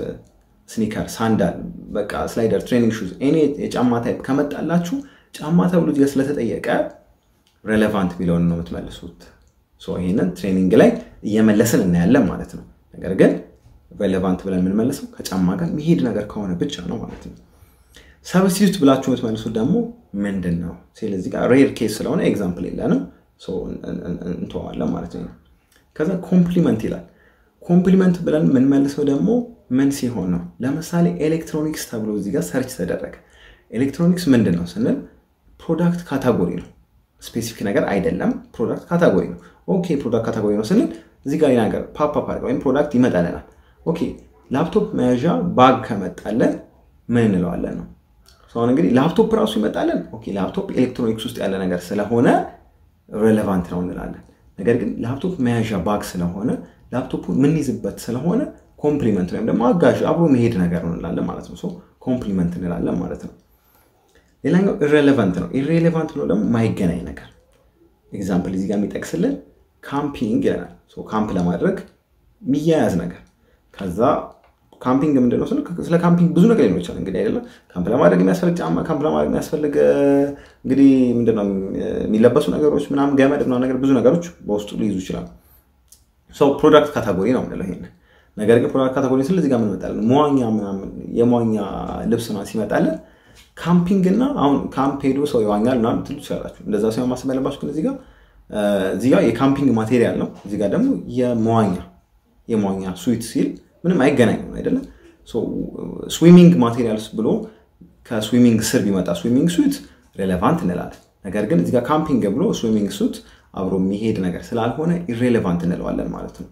sneaker sandal በቃ slider training shoes እኔ የጫማ type ከመጣላችሁ ጫማ ተብሎ እዚህ ስለተጠየቀ relevant የሚለውን ነው የምትመልሱት። ይህንን training ላይ እየመለስን እናያለን ማለት ነው። ነገር ግን relevant ብለን የምንመልሰው ከጫማ ጋር የሚሄድ ነገር ከሆነ ብቻ ነው ማለት ነው። substitute ብላችሁ የምትመልሱት ደግሞ ምንድን ነው? ስለዚህ ጋር rare case ስለሆነ example የለንም እንተዋለን ማለት ነው። ከዛ complement ይላል። complement ብለን የምንመልሰው ደግሞ ምን ሲሆን ነው? ለምሳሌ ኤሌክትሮኒክስ ተብሎ እዚህ ጋር search ተደረገ። ኤሌክትሮኒክስ ምንድን ነው ስንል product category ነው። specific ነገር አይደለም። product category ነው። okay product category ነው ስንል እዚህ ጋር ነገር ፓፓ ወይም product ይመጣልናል። okay laptop መያዣ bag ከመጣለን ምን እንለዋለን ነው። አሁን እንግዲህ ላፕቶፕ ራሱ ይመጣለን። okay laptop electronics ውስጥ ያለ ነገር ስለሆነ relevant ነው እንላለን። ነገር ግን ላፕቶፕ መያዣ bag ስለሆነ ላፕቶፑን የምንይዝበት ስለሆነ complement ወይም ደግሞ አጋዥ አብሮ መሄድ ነገር ነው እንላለን ማለት ነው። complement እንላለን ማለት ነው። ሌላኛው irrelevant ነው። irrelevant ነው ደግሞ ማይገናኝ ነገር። example እዚህ ጋር የሚጠቅስልን camping ይለናል። ካምፕ ለማድረግ የሚያያዝ ነገር ከዛ camping ምንድን ነው? ስለ camping ብዙ ነገር ሊኖር ይችላል። እንግዲህ አይደለም ካምፕ ለማድረግ የሚያስፈልግ ጫማ፣ ካምፕ ለማድረግ የሚያስፈልግ እንግዲህ ምንድን ነው የሚለበሱ ነገሮች ምናምን፣ ገመድ ምናምን ነገር ብዙ ነገሮች በውስጡ ሊይዙ ይችላል። ሰው product category ነው የምንለው ይሄን። ነገር ግን product category ስል ጋር ምን መጣለን? መዋኛ ምናምን የመዋኛ ልብስ ምናምን ሲመጣለን camping እና አሁን ካምፕ ሄዶ ሰው ይዋኛል ምናምን ትሉ ትችላላችሁ። እንደዛ ሲሆን ማሰብ ያለባችሁ ግን እዚህ ጋር እዚህ ጋር የ camping material ነው። እዚህ ጋር ደግሞ የመዋኛ የመዋኛ suit ሲል ምንም አይገናኝም አይደለም። swimming materials ብሎ ከ swimming ስር ቢመጣ swimming suit relevant እንላለን። ነገር ግን እዚጋ camping ብሎ swimming suit አብሮ የሚሄድ ነገር ስላልሆነ irrelevant እንለዋለን ማለት ነው።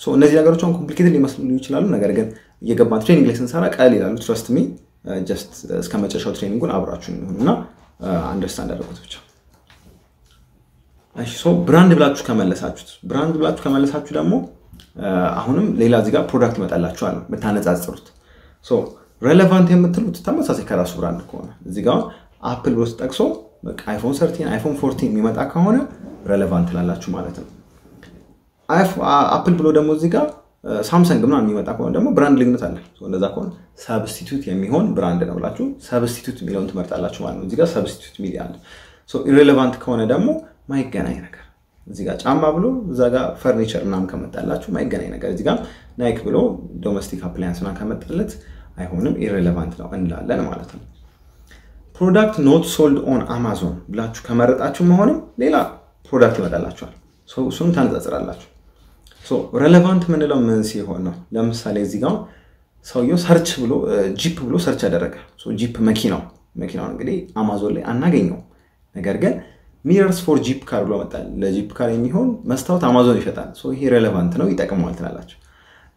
እነዚህ ነገሮች አሁን complicated ሊመስሉ ይችላሉ። ነገር ግን እየገባን training ላይ ስንሰራ ቀለል ይላሉ። trust me just እስከ መጨረሻው training ኡን አብራችሁ ይሁን እና understand አደረጉት ብቻ። brand ብላችሁ ከመለሳችሁት brand ብላችሁ ከመለሳችሁ ደግሞ አሁንም ሌላ እዚህ ጋር product ይመጣላችኋል ብታነጻጽሩት። relevant የምትሉት ተመሳሳይ ከራሱ brand ከሆነ እዚህ ጋር Apple ብሎ ጠቅሶ iPhone thirteen iPhone fourteen የሚመጣ ከሆነ relevant ላላችሁ ማለት ነው። Apple ብሎ ደግሞ እዚህ ጋር Samsung ምናምን የሚመጣ ከሆነ ደግሞ brand ልዩነት አለ። እንደዛ ከሆነ substitute የሚሆን brand ነው ብላችሁ substitute የሚለውን ትመርጣላችሁ ማለት ነው። እዚህ ጋር substitute ሚል አለ። irrelevant ከሆነ ደግሞ ማይገናኝ ነገር እዚህ ጋር ጫማ ብሎ እዛ ጋር ፈርኒቸር ምናምን ከመጣላችሁ ማይገናኝ ነገር እዚህ ጋር Nike ብሎ domestic appliance ምናምን ከመጣለት አይሆንም፣ irrelevant ነው እንላለን ማለት ነው። product not sold on Amazon ብላችሁ ከመረጣችሁ አሁንም ሌላ product ይመጣላችኋል። እሱንም ታነጻጽራላችሁ። relevant ምንለው ምን ሲሆን ነው? ለምሳሌ እዚህ ጋር ሰውየው search ብሎ Jeep ብሎ search ያደረገ Jeep መኪናው መኪናውን እንግዲህ አማዞን ላይ አናገኘው ነገር ግን mirrors for Jeep car ብሎ መጣል። ለ Jeep car የሚሆን መስታወት አማዞን ይሸጣል። ይሄ relevant ነው ይጠቅመዋል ትላላችሁ።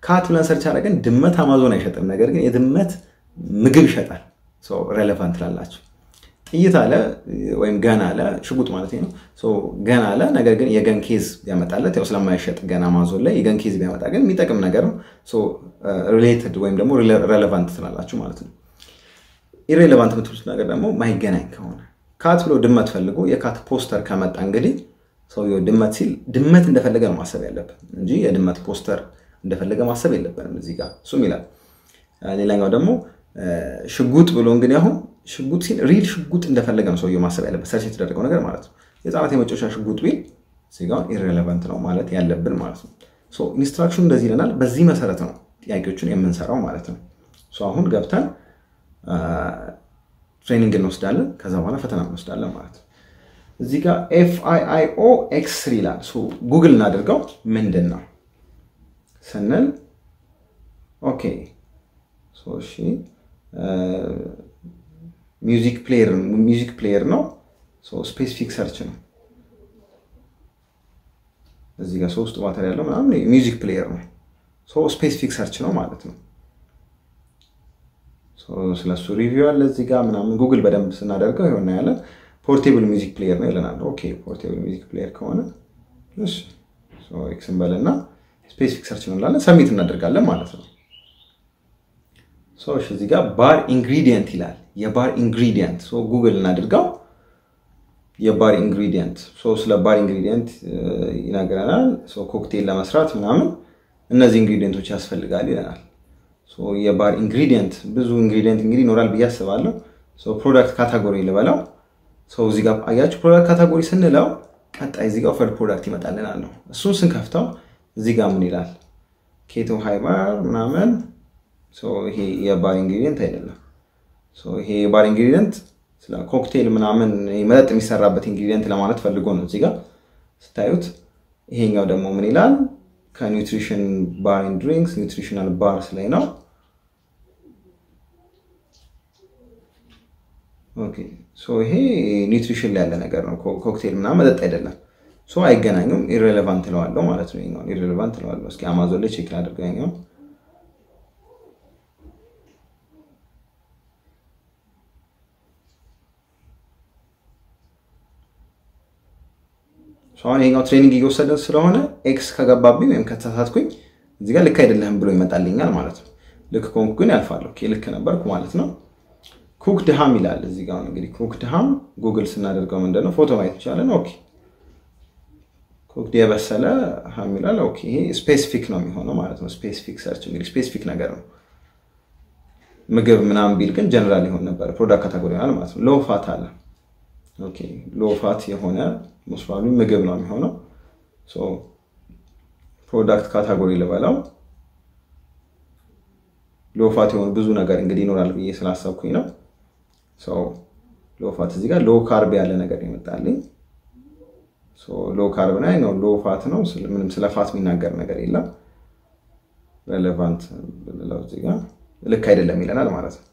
cat ብለን search አደረገን ድመት አማዞን አይሸጥም፣ ነገር ግን የድመት ምግብ ይሸጣል። relevant ትላላችሁ። ጥይት አለ ወይም gun አለ ሽጉጥ ማለት ነው። gun አለ ነገር ግን የ gun case ቢያመጣለት ያው ስለማይሸጥ gun Amazon ላይ የ gun case ቢያመጣ ግን የሚጠቅም ነገር ነው። related ወይም ደግሞ relevant ትላላችሁ ማለት ነው። irrelevant የምትሉት ነገር ደግሞ ማይገናኝ ከሆነ cat ብሎ ድመት ፈልጎ የ cat poster ከመጣ እንግዲህ ሰውየው ድመት ሲል ድመት እንደፈለገ ነው ማሰብ ያለብን እንጂ የድመት ፖስተር እንደፈለገ ማሰብ የለብንም። እዚህ ጋር እሱም ይላል። ሌላኛው ደግሞ ሽጉጥ ብሎ እንግዲህ አሁን ሽጉጥ ሲል real ሽጉጥ እንደፈለገ ነው ሰውየው ማሰብ ያለበት፣ search የተደረገው ነገር ማለት ነው። የህፃናት የመጫወቻ ሽጉጥ ቢል እዚህ ጋር irrelevant ነው ማለት ያለብን ማለት ነው። instruction ኡ እንደዚህ ይለናል። በዚህ መሰረት ነው ጥያቄዎችን የምንሰራው ማለት ነው። አሁን ገብተን training እንወስዳለን። ከዛ በኋላ ፈተና እንወስዳለን ማለት ነው። እዚህ ጋር F I I O X three ይላል። ጉግል እናድርገው ምንድን ነው ስንል okay music player ነው። specific search ነው። እዚህ ጋር ሶስት battery ያለው ምናምን music player ነው። specific search ነው ማለት ነው። ስለሱ review አለ እዚህ ጋር ምናምን ጉግል በደንብ ስናደርገው ይሆና ያለን portable music player ነው ይለናል። okay portable music player ከሆነ X ን በልና specific search እንላለን። submit እናደርጋለን ማለት ነው። ሰዎች እዚህ ጋር bar ingredient ይላል። የ bar ingredient Google እናድርገው። የ bar ingredient ስለ bar ingredient ይነግረናል። ኮክቴል ለመስራት ምናምን እነዚህ ingredient ኦች ያስፈልጋል ይለናል። የ bar ingredient ብዙ ingredient እንግዲህ ይኖራል ብዬ አስባለሁ። product category ልበለው። እዚህ ጋር አያችሁ product category ስንለው ቀጣይ እዚህ ጋር third product ይመጣልናል ነው። እሱን ስንከፍተው እዚህ ጋር ምን ይላል? keto ሃይ bar ምናምን ይሄ የ bar ingredient አይደለም። ይሄ የ bar ingredient ስለ ኮክቴል ምናምን መጠጥ የሚሰራበት ingredient ለማለት ፈልጎ ነው እዚህ ጋር ስታዩት። ይሄኛው ደግሞ ምን ይላል? ከ nutrition bar and drinks nutritional bars ላይ ነው። ይሄ nutrition ላይ ያለ ነገር ነው። ኮክቴል ምናምን መጠጥ አይደለም። አይገናኙም። irrelevant እለዋለሁ ማለት ነው። irrelevant እለዋለሁ። እስኪ አማዞን ላይ check ላድርገው አሁን ይሄኛው training እየወሰደ ስለሆነ X ከገባብኝ ወይም ከተሳሳትኩኝ እዚህ ጋር ልክ አይደለህም ብሎ ይመጣልኛል ማለት ነው። ልክ ከሆንኩ ግን ያልፋለሁ። ልክ ነበርኩ ማለት ነው። cooked ham ይላል እዚህ ጋር እንግዲህ cooked ham Google ስናደርገው ምንድነው ፎቶ ማየት ይቻለን። okay cook የበሰለ ham ይላል። okay ይሄ specific ነው የሚሆነው ማለት ነው። specific search እንግዲህ specific ነገር ነው ምግብ ምናምን ቢል ግን ጀነራል ይሆን ነበር፣ product category ማለት ነው። low fat አለ። okay low fat የሆነ most ምግብ ነው የሚሆነው። product category ልበላው። low fat የሆኑ ብዙ ነገር እንግዲህ ይኖራል ብዬ ስላሰብኩኝ ነው። low fat እዚህ ጋር carb ያለ ነገር ይመጣልኝ። low carb ላይ ነው፣ fat ነው። ምንም ስለ fat የሚናገር ነገር የለም። relevant ብንለው እዚህ ጋር ልክ አይደለም ይለናል ማለት ነው።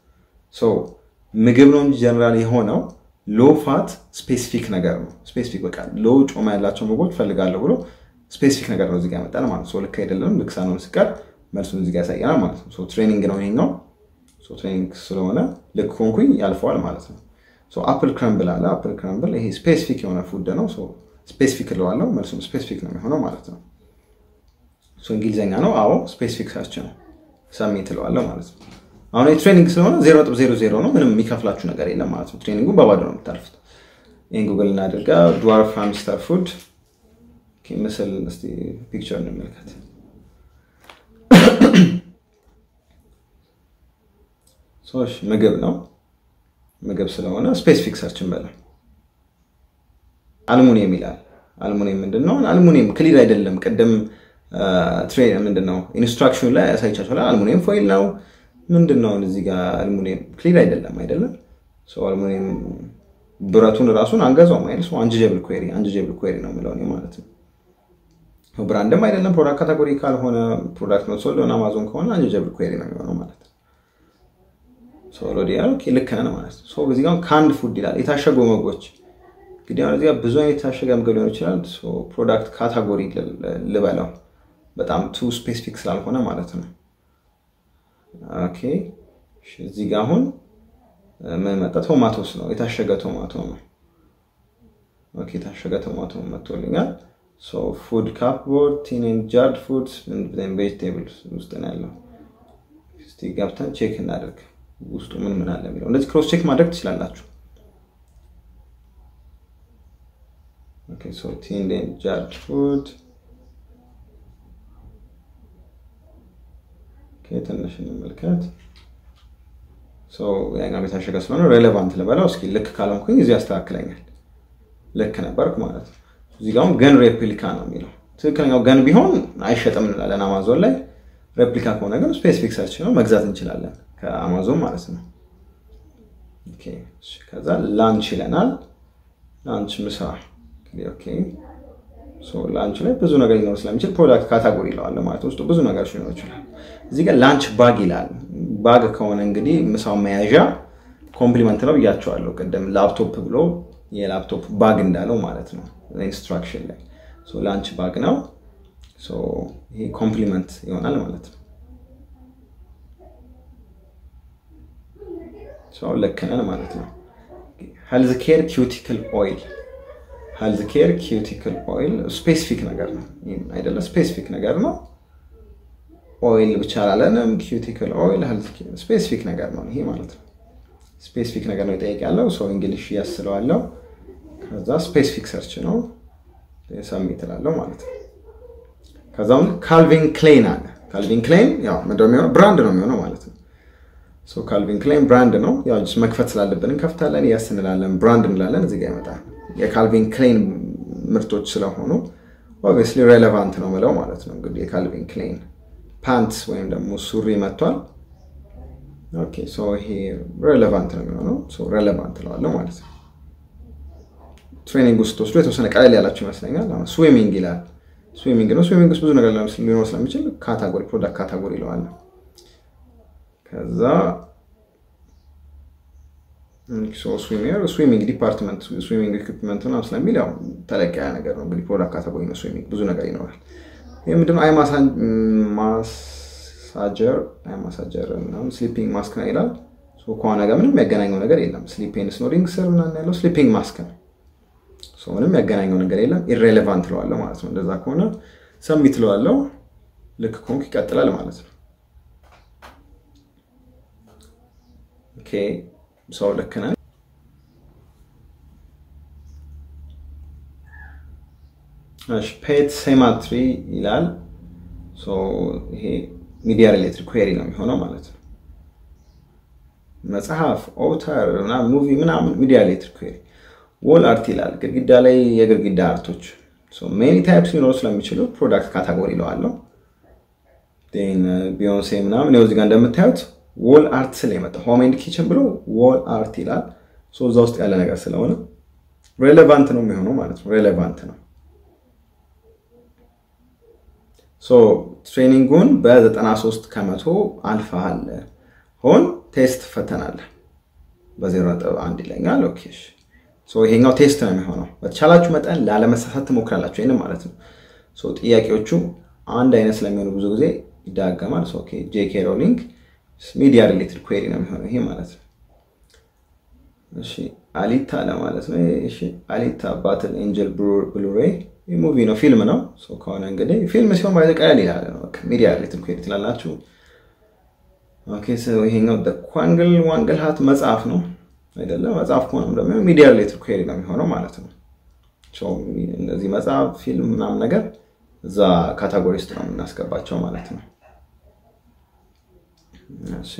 ምግብ ነው እንጂ ጀነራል የሆነው low fat specific ነገር ነው። specific በቃ low ጮማ ያላቸው ምግቦች ፈልጋለሁ ብሎ specific ነገር ነው እዚጋ ያመጣል ማለት ነው። ልክ አይደለም ልክ ሳንሆን ሲቀር መልሱን እዚጋ ያሳየናል ማለት ነው። training ነው ይሄኛው። training ስለሆነ ልክ ሆንኩኝ ያልፈዋል ማለት ነው። apple crumble አለ። apple crumble ይሄ specific የሆነ food ነው። specific እለዋለሁ መልሱም specific ነው የሚሆነው ማለት ነው። እንግሊዝኛ ነው። አዎ specific search ነው። submit እለዋለሁ ማለት ነው። አሁን የ training ስለሆነ ዜሮ ነጥብ ዜሮ ዜሮ ነው። ምንም የሚከፍላችሁ ነገር የለም ማለት ነው። training ኡ በባዶ ነው የምታልፉት። ይህን ጉግል እናድርጋ። dwarf hamster food ምስል እስኪ picture እንመልከት። ሰዎች ምግብ ነው። ምግብ ስለሆነ specific search ን በለ አልሙኒየም ይላል። አልሙኒየም ምንድን ነው? አልሙኒየም clear አይደለም። ቅድም ምንድን ነው instruction ኡ ላይ ያሳይቻችኋል። አልሙኒየም foil ነው ምንድን ነው እዚህ ጋር አልሙኒየም clear አይደለም አይደለም። አልሙኒየም ብረቱን ራሱን አንገዛውም አይደል? unjudgeable query unjudgeable query ነው የምለው ማለት ነው። brand ም አይደለም product category ካልሆነ product ነው sold አማዞን ከሆነ unjudgeable query ነው የሚሆነው ማለት ነው። ሶሎዲያ ልክ ነን ማለት ነው። በዚህ ጋር canned food ይላል የታሸጉ ምግቦች እንግዲህ አሁን እዚህ ጋር ብዙ አይነት የታሸገ ምግብ ሊሆን ይችላል። product category ልበለው በጣም too specific ስላልሆነ ማለት ነው። okay እዚህ ጋር አሁን ምን መጣ? tomatoes ነው የታሸገ tomato ነው። okay የታሸገ tomato መጥቶልኛል። food cupboard tin and jarred food vegetable ውስጥ ነው ያለው። እስቲ ገብተን check እናደርግ ውስጡ ምን ምን አለ የሚለው እንደዚህ cross check ማድረግ ትችላላችሁ። okay so jarred food ትንሽ እንመልከት። ያኛው የታሸገ ስለሆነ relevant ልበለው እስኪ። ልክ ካለንኩኝ እዚህ ያስተካክለኛል። ልክ ነበርኩ ማለት ነው። እዚህ ጋር gun replica ነው የሚለው። ትክክለኛው gun ቢሆን አይሸጥም እንላለን አማዞን ላይ። replica ከሆነ ግን specific search ነው መግዛት እንችላለን ከአማዞን ማለት ነው። ከዛ lunch ይለናል። lunch ምሳ። lunch ላይ ብዙ ነገር ሊኖር ስለሚችል product category ይለዋል ማለት ውስጡ ብዙ ነገር ሊኖር ይችላል። እዚህ ጋር lunch bag ይላል። bag ከሆነ እንግዲህ ምሳው መያዣ complement ነው ብያቸዋለሁ ቅድም ላፕቶፕ ብሎ የ laptop bag እንዳለው ማለት ነው instruction ላይ lunch bag ነው። ይሄ complement ይሆናል ማለት ነው። ልክ ነን ማለት ነው። health care cuticle oil health care cuticle oil specific ነገር ነው አይደለ? specific ነገር ነው። oil ብቻ አላለንም። cuticle oil specific ነገር ነው ይሄ ማለት ነው። specific ነገር ነው ይጠይቅ ያለው ሰው English ያስለዋለው። ከዛ specific search ነው submit እላለሁ ማለት ነው። ከዛም ካልቪን ክሌን አለ። ካልቪን ክሌን ያው ምንድን ነው የሚሆነው? brand ነው የሚሆነው ማለት ነው። ካልቪን ክሌን brand ነው። ያው መክፈት ስላለብን እንከፍታለን፣ yes እንላለን፣ brand እንላለን። እዚህ ጋር ይመጣል። የካልቪን ክሌን ምርቶች ስለሆኑ obviously relevant ነው ምለው ማለት ነው። እንግዲህ የካልቪን ክሌን ፓንት ወይም ደግሞ ሱሪ መጥቷል። okay so ይሄ relevant ነው የሚሆነው። relevant እለዋለሁ ማለት ነው። training ውስጥ ወስዶ የተወሰነ ቀለል ያላቸው ይመስለኛል። swimming ይላል። swimming ነው። swimming ውስጥ ብዙ ነገር ሊኖር ስለሚችል category product category ይለዋለሁ። ከዛ swimming department swimming equipment ምናምን ስለሚል ያው ተለቅ ያለ ነገር ነው እንግዲህ product category ነው። swimming ብዙ ነገር ይኖራል። ይህ ምንድነው? eye massager eye ምናምን sleeping mask ነው ይላል። ከሆነ ጋር ምንም የሚያገናኘው ነገር የለም። sleep snoring ስር ምናምን ያለው sleeping mask ነው። ምንም ያገናኘው ነገር የለም። irrelevant ለዋለው ማለት ነው። እንደዛ ከሆነ submit ለዋለው ልክ ከሆንኩ ይቀጥላል ማለት ነው። okay so ልክ ነን። Pet Sematary ይላል። ይሄ media related query ነው የሚሆነው ማለት ነው። መጽሐፍ፣ author፣ movie ምናምን media related query። wall art ይላል ግድግዳ ላይ የግድግዳ art ኦች many types ሊኖሩ ስለሚችሉ product category ይለዋለሁ። ቢዮንሴ ምናምን ያው እዚህ ጋር እንደምታዩት wall art ስለ የመጣ home and kitchen ብሎ wall art ይላል። እዛ ውስጥ ያለ ነገር ስለሆነ relevant ነው የሚሆነው ማለት ነው። relevant ነው። training ኡን በ93 ከመቶ አልፈሃል። ሆን test ፈተናለ በ0.1 ይለኛል። okay ይሄኛው test ነው የሚሆነው። በተቻላችሁ መጠን ላለመሳሳት ትሞክራላችሁ። ይህንም ማለት ነው ጥያቄዎቹ አንድ አይነት ስለሚሆኑ ብዙ ጊዜ ይዳገማል። ጄኬ ሮሊንግ media related query ነው የሚሆነው ይሄ ማለት ነው። እሺ አሊታ ለማለት ነው። እሺ አሊታ Battle Angel Blu-ray movie ነው ፊልም ነው ከሆነ እንግዲህ ፊልም ሲሆን ባይዘ ይላል ነው media related query ትላላችሁ። ይሄኛው Quangle Wangle Hat መጽሐፍ ነው አይደለም። መጽሐፍ ከሆነም ደግሞ media related query ነው የሚሆነው ማለት ነው። እነዚህ መጽሐፍ፣ ፊልም ምናምን ነገር እዛ category ውስጥ ነው የምናስገባቸው ማለት ነው። እሺ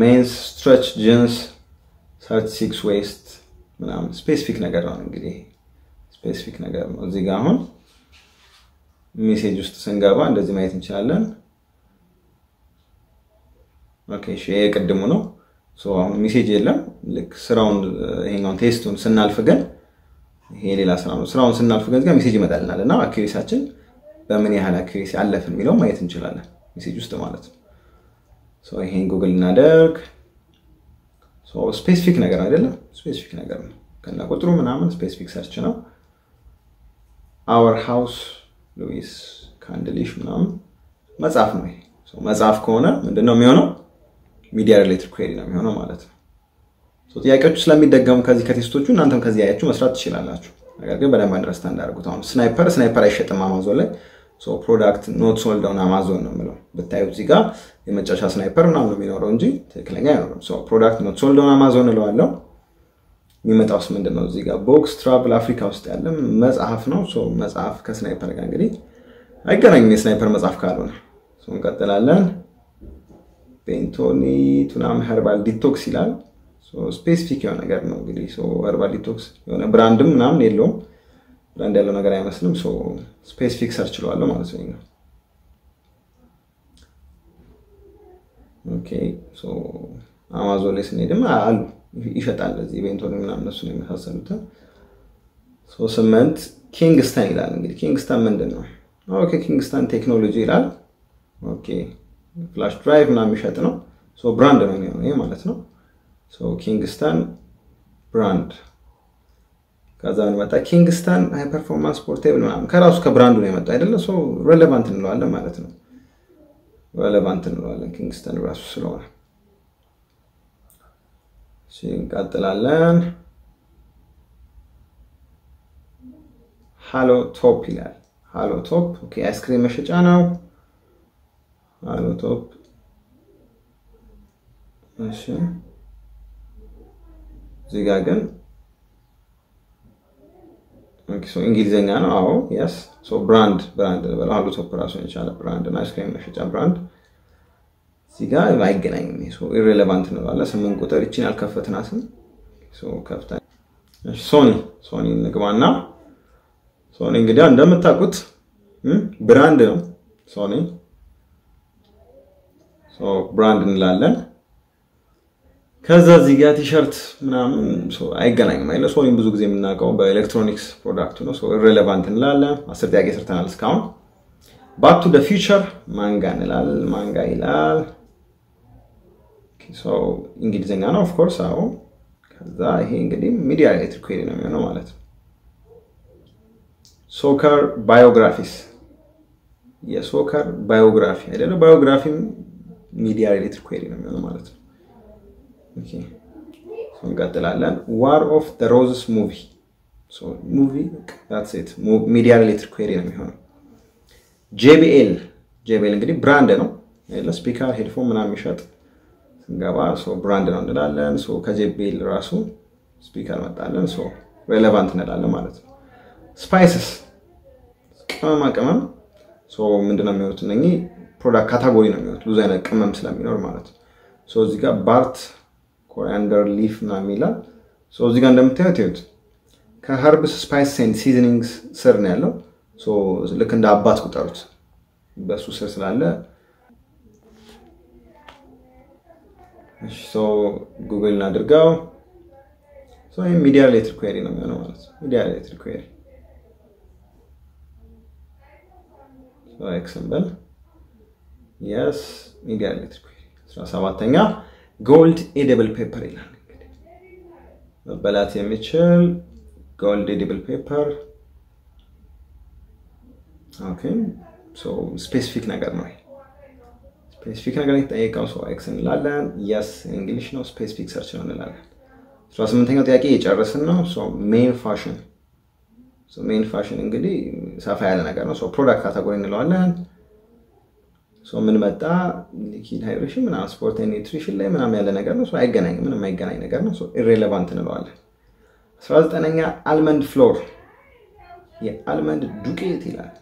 men's stretch jeans thirty six waist ምናምን specific ነገር ነው እንግዲህ specific ነገር ነው። እዚህ ጋር አሁን message ውስጥ ስንገባ እንደዚህ ማየት እንችላለን። okay ይሄ ቅድሙ ነው። አሁን message የለም። ልክ ስራውን ይሄኛውን test ኡን ስናልፍ ግን ይሄ ሌላ ስራ ነው። ስራውን ስናልፍ እዚህ message ይመጣልናል እና accuracy ያችን በምን ያህል accuracy አለፍን የሚለው ማየት እንችላለን message ውስጥ ማለት ነው። ይሄን ጉግል እናደርግ። specific ነገር አይደለም፣ specific ነገር ነው። ከና ቁጥሩ ምናምን specific search ነው። Our House Louise Candlish ምናምን መጽሐፍ ነው። ይሄ መጽሐፍ ከሆነ ምንድን ነው የሚሆነው? media related query ነው የሚሆነው ማለት ነው። ጥያቄዎቹ ስለሚደገሙ ከዚህ ከ test ኦቹ እናንተም ከዚህ ያያችሁ መስራት ትችላላችሁ። ነገር ግን በደንብ understand አድርጉት። አሁን sniper sniper አይሸጥም አማዞን ላይ product not sold Amazon ነው የምለው። ብታዩ እዚህ ጋር የመጨረሻ sniper ምናምን ነው የሚኖረው እንጂ ትክክለኛ አይኖርም። product not sold on Amazon እለዋለሁ። የሚመጣውስ ምንድን ነው? እዚህ ጋር books travel አፍሪካ ውስጥ ያለ መጽሐፍ ነው። መጽሐፍ ከ sniper ጋር እንግዲህ አይገናኝም፣ የ sniper መጽሐፍ ካልሆነ። እንቀጥላለን። bentonite ናም herbal detox ይላል። specific የሆነ ነገር ነው እንግዲህ herbal detox የሆነ brand ም ምናምን የለውም brand ያለው ነገር አይመስልም። specific search እለዋለሁ ማለት ነው። አማዞን ላይ ስንሄድም አሉ ይሸጣል። እዚህ bentonite ምናምን እነሱ ነው የመሳሰሉትን። ስምንት ኪንግስተን ይላል። እንግዲህ ኪንግስተን ምንድን ነው? okay ኪንግስተን ቴክኖሎጂ ይላል። okay flash drive ምናምን የሚሸጥ ነው። brand ነው ማለት ነው። ኪንግስተን brand ከዛ መጣ ኪንግስተን high performance portable ምናምን ከራሱ ከ brand ኡ ነው የመጣው አይደለ? relevant እንለዋለን ማለት ነው። relevant እንለዋለን ኪንግስተን ራሱ ስለሆነ። እንቀጥላለን። Halo Top ይላል። Halo Top አይስክሪም መሸጫ ነው። Halo Top እሺ። እዚህ ጋር ግን እንግሊዝኛ ነው። አዎ yes brand brand በለው Halo Top የቻለ brand እና አይስክሪም መሸጫ brand እዚህ ጋር አይገናኝም። irrelevant እንለዋለን። ስምንት ቁጥር ይችን ያልከፈትናትም ከፍታ ሶኒ ሶኒ እንግባና ሶኒ እንግዲህ እንደምታውቁት brand ነው። ሶኒ brand እንላለን። ከዛ እዚህ ጋር ቲሸርት ምናምን አይገናኝም አይደለ? ሶኒም ብዙ ጊዜ የምናውቀው በ electronics product ኡ ነው። irrelevant እንላለን። አስር ጥያቄ ሰርተናል እስካሁን። Back to the Future manga እንላል። manga ይላል። እንግሊዝኛ ነው of course። አዎ። ከዛ ይሄ እንግዲህ media related query ነው የሚሆነው ማለት ነው። soccer biographies የ soccer biography አይደለ? biography ም media related query ነው የሚሆነው ማለት ነው። እንቀጥላለን። War of the Roses movie movie media related query ነው የሚሆነው። JBL JBL እንግዲህ brand ነው speaker፣ headphone ምናምን የሚሸጥ ስንገባ brand ነው እንላለን። ከ JBL ራሱ speaker መጣልን፣ relevant እንላለን ማለት ነው። spices ቅመማ ቅመም ምንድነው የሚሆኑት? እነኚህ product category ነው የሚሆኑት ብዙ አይነት ቅመም ስለሚኖር ማለት ነው። እዚህ ጋር Bart coriander leaf ምናምን ይላል። እዚህ ጋር እንደምታዩት ይሁት ከ herbs spice and seasonings ስር ነው ያለው። ልክ እንደ አባት ቁጠሩት በሱ ስር ስላለ ጉግል እናድርገው። media related query ነው የሚሆነው ማለት ነው። media related query example yes media related query አስራ ሰባተኛ gold edible pepper ይላል። መበላት የሚችል gold edible pepper specific ነገር ነው። specific ነገር የተጠየቀው ሰው X እንላለን። yes English ነው። specific search ነው እንላለን። አስራ ስምንተኛው ጥያቄ የጨረስን ነው። men fashion men fashion እንግዲህ ሰፋ ያለ ነገር ነው። product category እንለዋለን። ምን መጣ liquid hydration ምናምን sport nutrition ላይ ምናምን ያለ ነገር ነው። አይገናኝም፣ ምንም አይገናኝ ነገር ነው። irrelevant እንለዋለን። አስራ ዘጠነኛ almond flour የ almond ዱቄት ይላል።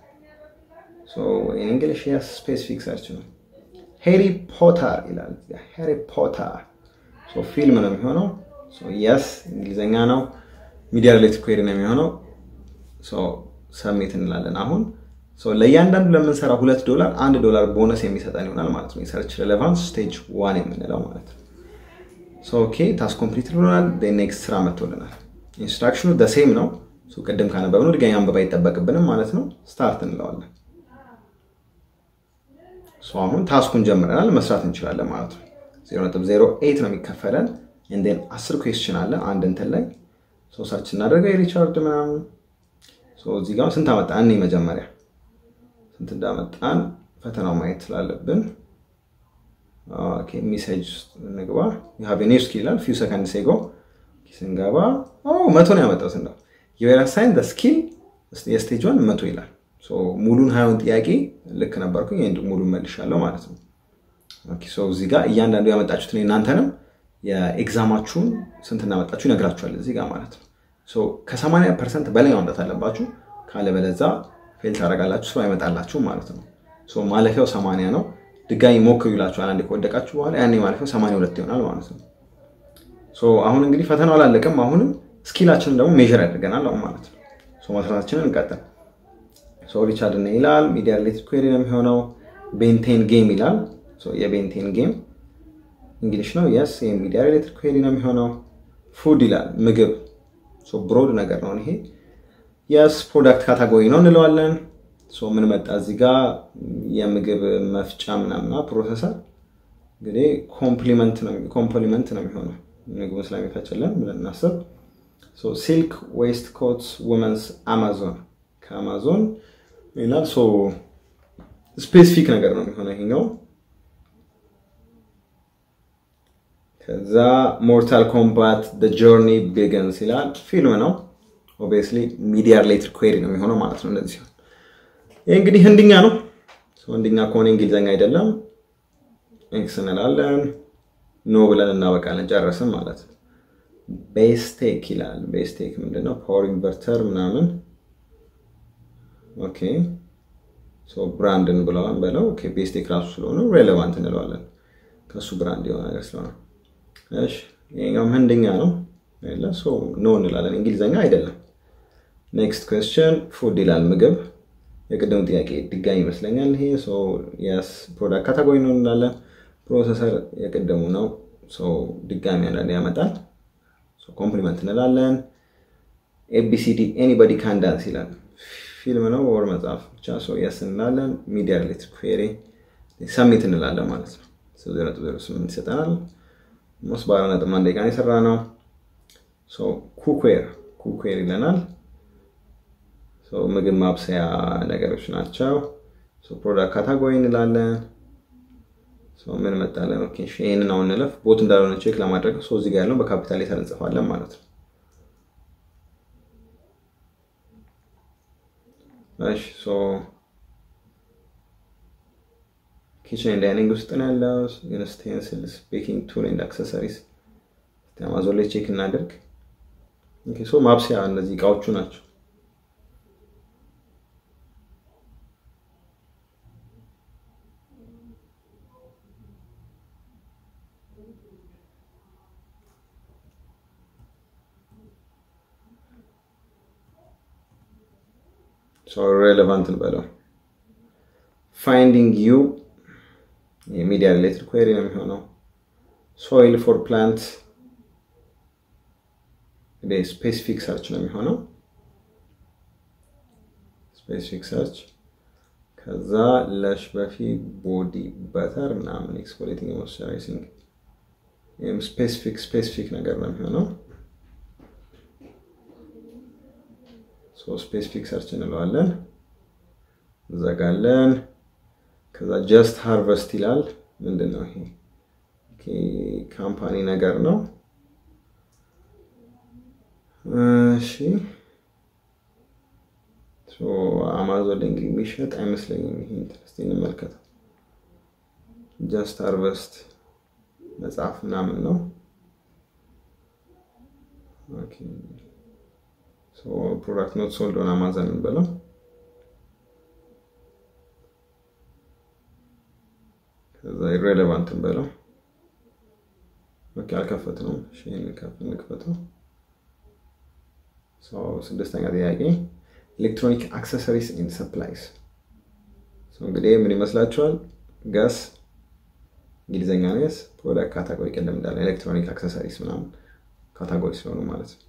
English specific search ነው። Harry Potter ይላል። Harry Potter ፊልም ነው የሚሆነው። yes እንግሊዝኛ ነው። media related query ነው የሚሆነው። submit እንላለን። አሁን ለእያንዳንዱ ለምንሰራ ሁለት ዶላር አንድ ዶላር ቦነስ የሚሰጠን ይሆናል ማለት ነው። የ search relevance stage one የምንለው ማለት ነው። OK task complete ብሎናል። next ስራ መጥቶልናል። instruction ኡ the same ነው። ቅድም ካነበብነው ድጋሚ አንበባ አይጠበቅብንም ማለት ነው። start እንለዋለን። አሁን task ኡን ጀምረናል፣ መስራት እንችላለን ማለት ነው። 0.08 ነው የሚከፈለን። ንን አስር question አለ አንድ እንትን ላይ ሶሳችን እናደርገው የሪቻርድ ምናምን እዚህ ጋር ስንት አመጣን? እኔ መጀመሪያ ስንት እንዳመጣን ፈተናው ማየት ስላለብን message ውስጥ እንግባ። ሀቬኔስክ ይላል few seconds ago ስንገባ መቶ ነው ያመጣው። ስንዳ የዌራሳይን skill የ stage one መቶ ይላል። ሙሉን ሀያውን ጥያቄ ልክ ነበርኩኝ ሙሉን መልሻለሁ ማለት ነው። እዚህ ጋር እያንዳንዱ ያመጣችሁትን እናንተንም የ exam ኣችሁን ስንት እናመጣችሁ ይነግራችኋል እዚህ ጋር ማለት ነው። ከ80 percent በላይ ማምጣት አለባችሁ። ካለበለዛ fail ታደርጋላችሁ፣ ስራው አይመጣላችሁ ማለት ነው። ማለፊያው 80 ነው። ድጋሚ ሞክሩ ይላችኋል። አንዴ ከወደቃችሁ በኋላ ያኔ ማለፊያው 82 ይሆናል ማለት ነው። አሁን እንግዲህ ፈተናው አላለቀም። አሁንም skill ኣችንን ደግሞ measure ያደርገናል አሁን ማለት ነው። መስራታችንን እንቀጥል። ሪቻርድ ነው ይላል። media related query ነው የሚሆነው። Ben Ten game ይላል። የ Ben Ten game English ነው። Yes የ media related query ነው የሚሆነው። Food ይላል ምግብ broad ነገር ነው ይሄ። Yes product category ነው እንለዋለን። ምን መጣ እዚህ ጋር የምግብ መፍጫ ምናምና processor እንግዲህ complement ነው የሚሆነው ምግቡ ስለሚፈጭልን ብለን እናስብ። Silk waistcoats women's አማዞን ከአማዞን ይላል። Specific ነገር ነው የሚሆነው ይሄኛው። ከዛ Mortal Kombat Journey Begins ይላል። ፊልም ነው obviously media related query ነው የሚሆነው ማለት ነው። እንደዚህ ሲሆን ይህ እንግዲህ ህንድኛ ነው። ህንድኛ ከሆነ እንግሊዝኛ አይደለም። X እንላለን። No ብለን እናበቃለን። ጨረስን ማለት ነው። Bestek ይላል። Bestek ምንድነው? Power inverter ምናምን OK brand ን ብለዋን በለው Bestek ራሱ ስለሆነ relevant እንለዋለን። ከሱ brand የሆነ ነገር ስለሆነ እሺ ይሄኛውም ህንድኛ ነው No እንላለን። እንግሊዝኛ አይደለም። Next question food ይላል ምግብ። የቅድሙ ጥያቄ ድጋሚ ይመስለኛል ይሄ Yes product category ነው እንላለን። Processor የቅድሙ ነው ድጋሚ አንዳንድ ያመጣል። Complement እንላለን። ABCD Anybody Can Dance ይላል። ፊልም ነው or መጽሐፍ ብቻ Yes እንላለን። Media related query submit እንላለን ማለት ነው። ዜሮ ዜሮ ስምንት ይሰጠናል። ሞስ በአራት ነጥብ አንድ ደቂቃ የሰራ ነው። Cookware cookware ይለናል። ምግብ ማብሰያ ነገሮች ናቸው። Product category እንላለን። ምን መጣለን? ይህንን አሁን እንለፍ። Bot እንዳልሆነ check ለማድረግ so እዚህ ጋር ያለው በ capital letter እንጽፋለን ማለት ነው። Kitchen dining ውስጥ ነው ያለው። Utensils፣ baking tool and accessories አማዞን ላይ check እናደርግ። ማብሰያ እነዚህ እቃዎቹ ናቸው። Relevant እንበለው Finding You የ media related query ነው የሚሆነው። Soil for plant specific search ነው የሚሆነው። Specific search ከዛ Lush Buffy body butter ምናምን exfoliating moisturizing specific specific ነገር ነው የሚሆነው። Specific search እንለዋለን፣ እንዘጋለን። ከዛ Just Harvest ይላል። ምንድን ነው ይሄ? Company ነገር ነው። እሺ አማዞን ላይ የሚሸጥ አይመስለኝም። ይሄ interest እንመልከተው። Just Harvest መጽሐፍ ምናምን ነው። Product not sold on አማዞን እንበለው። ከዛ irrelevant እንበለው። OK አልከፈት ነው። ከፍ እንክፈተው። ስድስተኛ ጥያቄ electronic accessories and supplies። እንግዲህ ምን ይመስላችኋል? Guess እንግሊዝኛ ነስ product category ቅድም እንዳለ electronic accessories ምናምን Category ስለሆኑ ማለት ነው።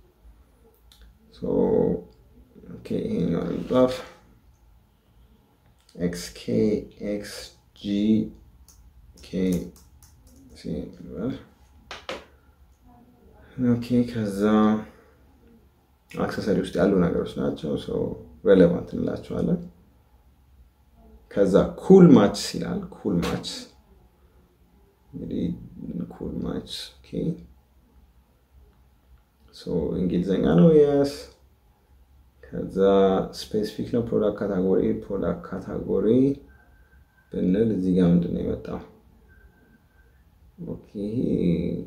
ይሄኛውን ጻፍ X K X G K C OK ከዛ accessory ውስጥ ያሉ ነገሮች ናቸው። So relevant እንላቸዋለን። ከዛ cool matches ይላል። Cool matches እንግዲህ cool matches እንግሊዝኛ ነው? Yes ከዛ specific ነው product category product category ብንል እዚህ ጋር ምንድን ነው የመጣው? OK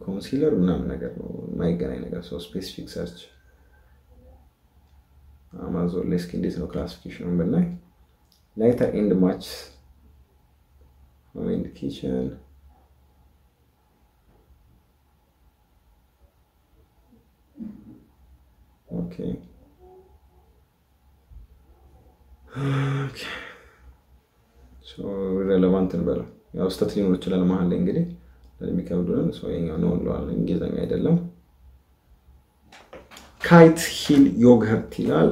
concealer ምናምን ነገር ነው የማይገናኝ ነገር። So specific search አማዞን ላይ እንዴት ነው classification ኡን ብናይ? lighter and match home kitchen okay relevant እንበለው ያው ስተት ሊኖር ይችላል መሀል ላይ እንግዲህ የሚከብዱንን ሰውኛው ነው እንለዋለን እንግሊዝኛ አይደለም። Kite Hill yogurt ይላል።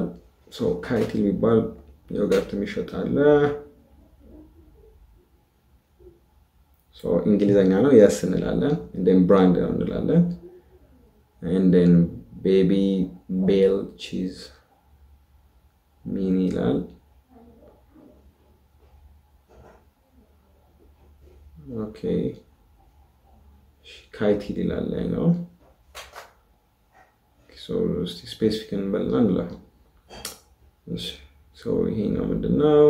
Kite Hill የሚባል yogurt የሚሸጥ አለ። ነው yes እንላለን። and then brand ነው እንላለን። and then Babybel cheese mini ይላል okay Kite Hill ይላል ያኛው specific እንበልና እንለፈው ይሄኛው ምንድን ነው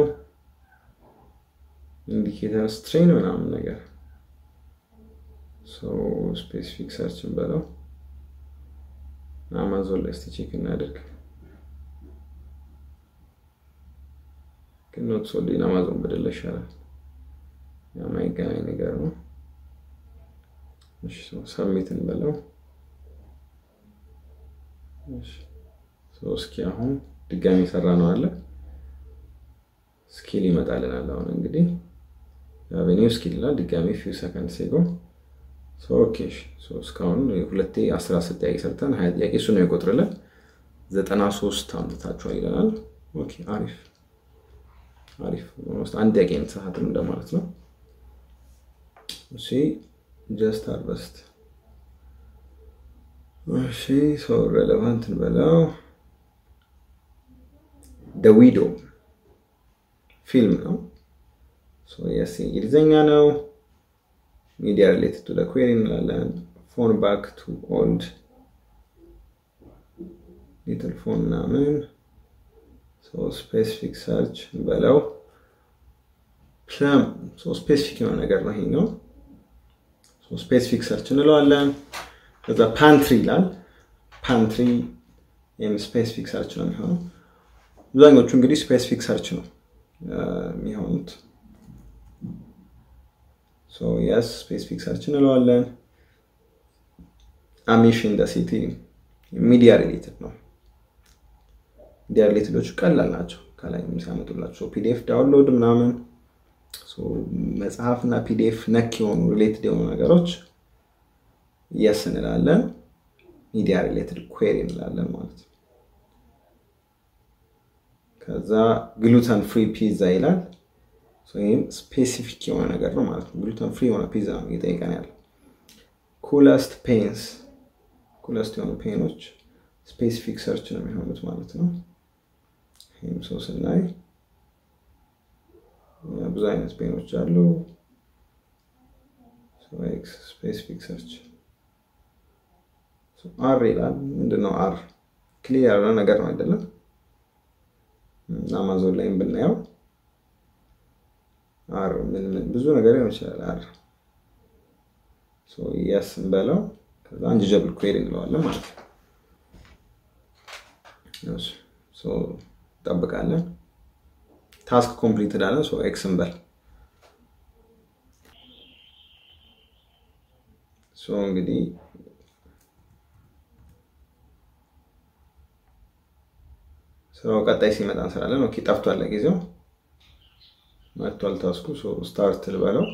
indicator strain ምናምን ነገር specific search እንበለው አማዞን ላይ እስቲ check እናደርግ። ግን not sold አማዞን በደለ ይሻላል። የማይገናኝ ነገር ነው። submit እንበለው። እስኪ አሁን ድጋሚ ሰራ ነው አለ። skill ይመጣልናል አሁን እንግዲህ። have a new skill ይላል ድጋሚ few seconds ago እስካሁን ሁለቴ አስራ አስር ጥያቄ ሰርተን ሀያ ጥያቄ እሱ ነው የቆጥርለን ዘጠና ሶስት አምጥታችኋል ይለናል። አሪፍ አሪፍ። አንድ ጥያቄ የተሳሳትን እንደማለት ነው። እሺ just harvest እሺ ሰው relevant እንበለው። The Widow ፊልም ነው። yes እንግሊዝኛ ነው media related to query እንላለን phone back to old little phone ምናምን specific search እንበለው plum specific የሆነ ነገር ነው ይሄኛው. specific search እንለዋለን. ከዛ pantry ይላል. pantry ወይም specific search ነው የሚሆነው። አብዛኞቹ እንግዲህ specific search ነው የሚሆኑት yes specific search እንለዋለን a mission the media related ነው media related ኦቹ ቀላል ናቸው ከላይ ሲያመጡላችሁ PDF download ምናምን መጽሐፍ እና PDF ነክ የሆኑ related የሆኑ ነገሮች yes እንላለን። media related query እንላለን ማለት ነው። ከዛ gluten free pizza ይላል። ይህም specific የሆነ ነገር ነው ማለት ነው። gluten free የሆነ ፒዛ ነው እየጠየቀን ያለ። coolest pens coolest የሆኑ ፔኖች specific search ነው የሚሆኑት ማለት ነው። ይህም ሰው ስናይ ብዙ አይነት ፔኖች አሉ። specific search R ይላል። ምንድነው R? clear ያለ ነገር ነው አይደለም? አማዞን ላይም ብናየው ብዙ ነገር ሊሆን ይችላል። R yes እንበለው ከዛ unjudgeable query እንለዋለን ማለት ነው። እንጠብቃለን። task completed አለን። X እንበል እንግዲህ ስራው ቀጣይ ሲመጣ እንሰራለን። okay ጠፍቷል፣ ለጊዜው መጥቷል task ኡ። start ልበለው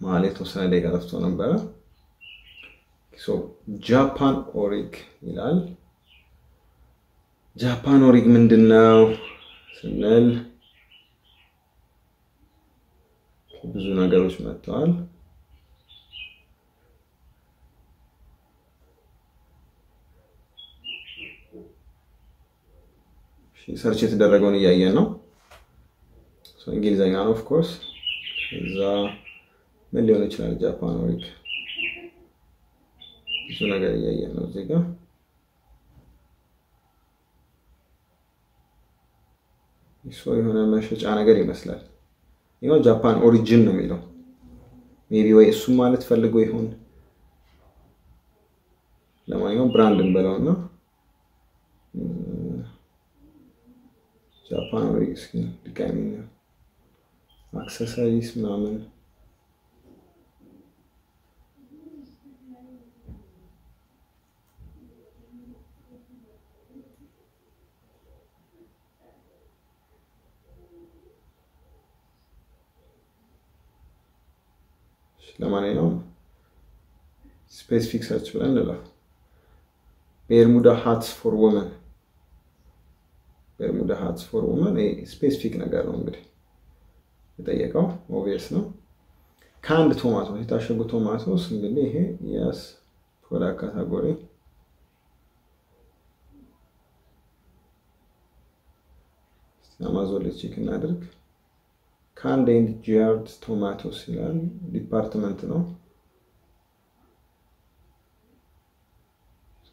መሀል የተወሰነ ደቂቃ ጠፍቶ ነበረ። Japan orig ይላል። Japan orig ምንድን ነው ስንል ብዙ ነገሮች መጥተዋል። search የተደረገውን እያየን ነው። እንግሊዝኛ ነው of course። እዛ ምን ሊሆን ይችላል? Japan orig ብዙ ነገር እያየን ነው እዚህ ጋር so የሆነ መሸጫ ነገር ይመስላል። ይኸው Japan origin ነው የሚለው maybe ወይ እሱም ማለት ፈልጎ ይሆን። ለማንኛውም ብራንድ እንበለውና ጃፓን ኦሪግ እስኪ ድጋሚ አክሰሰሪስ ምናምን ለማንኛውም specific search ብለን እንለፍ። Bermuda hats for women Bermuda hats for women specific ነገር ነው እንግዲህ የጠየቀው obvious ነው። canned tomato የታሸጉ tomatoes እንግዲህ ይሄ yes product category አማዞን ላይ check እናድርግ። canned and jarred tomatoes ይላል። department ነው።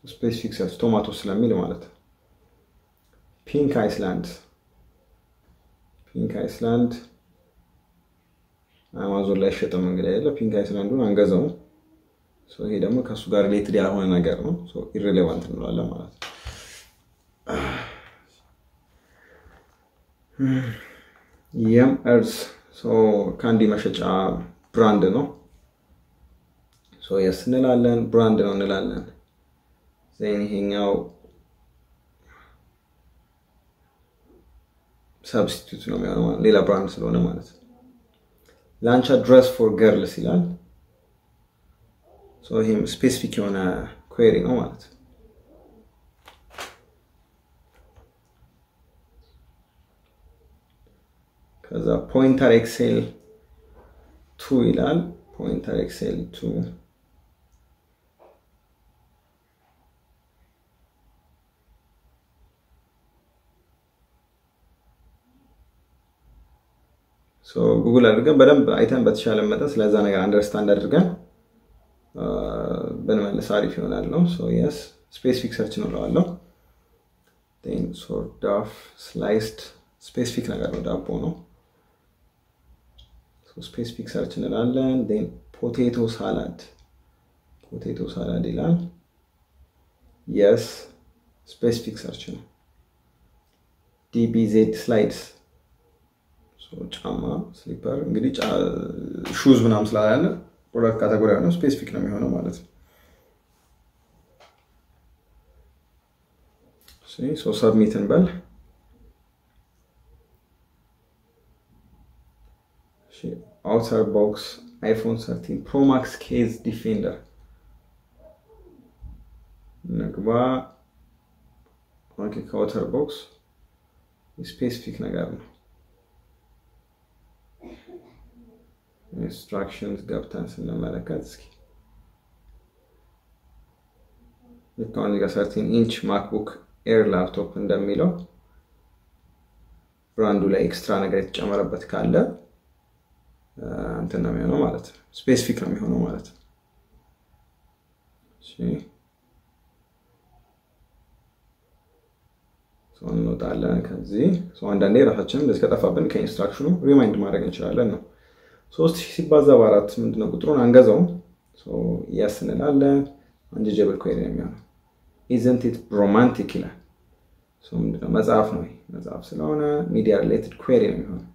specific search tomato ስለሚል ማለት pink Iceland pink Iceland አማዞን ላይ አይሸጥም እንግዲህ አይደለ። pink አይስላንዱን አንገዛውም። ይሄ ደግሞ ከእሱ ጋር related ያልሆነ ነገር ነው። irrelevant እንለዋለን ማለት ነው። የም እርዝ candy መሸጫ brand ነው። Yes እንላለን፣ brand ነው እንላለን። Then ይሄኛው substitute ነው የሚሆነው ሌላ brand ስለሆነ ማለት ነው። ላንቻ dress for girls ይላል። ይህም specific የሆነ query ነው ማለት ነው። ከዛ pointer excel two ይላል። pointer excel two Google አድርገን በደንብ አይተን በተሻለ መጠን ስለዛ ነገር understand አድርገን ብንመልስ አሪፍ ይሆናል ነው። Yes specific search ነው እለዋለሁ። sourdough sliced specific ነገር ነው፣ ዳቦ ነው። specific search እንላለን። potato salad potato salad ይላል። Yes specific search ነው። DBZ slides ጫማ slipper እንግዲህ shoes ምናምን ስላላለ product category ነው specific ነው የሚሆነው ማለት ነው። So submit እንበል። OtterBox iPhone 13 Pro Max case defender። ነግባ ከ OtterBox። specific ነገር ነው። instructions ገብተን ስንመለከት እስኪ ልክ አሁን እዚህ ጋር thirteen inch MacBook Air laptop እንደሚለው brand ኡ ላይ extra ነገር የተጨመረበት ካለ እንትን ነው የሚሆነው ማለት ነው። specific ነው የሚሆነው ማለት ነው። እንወጣለን ከዚህ አንዳንዴ ራሳችንን እንደዚህ ከጠፋብን ከ instruction ኡ remind ማድረግ እንችላለን ነው። ሶስት ሺህ ሲባዛ በአራት ምንድነው ቁጥሩን አንገዛውም። Yes እንላለን። unjudgeable query ነው የሚሆነው። Isn't it romantic ይላል። ምንድነው መጽሐፍ ነው። መጽሐፍ ስለሆነ media related query ነው የሚሆነው።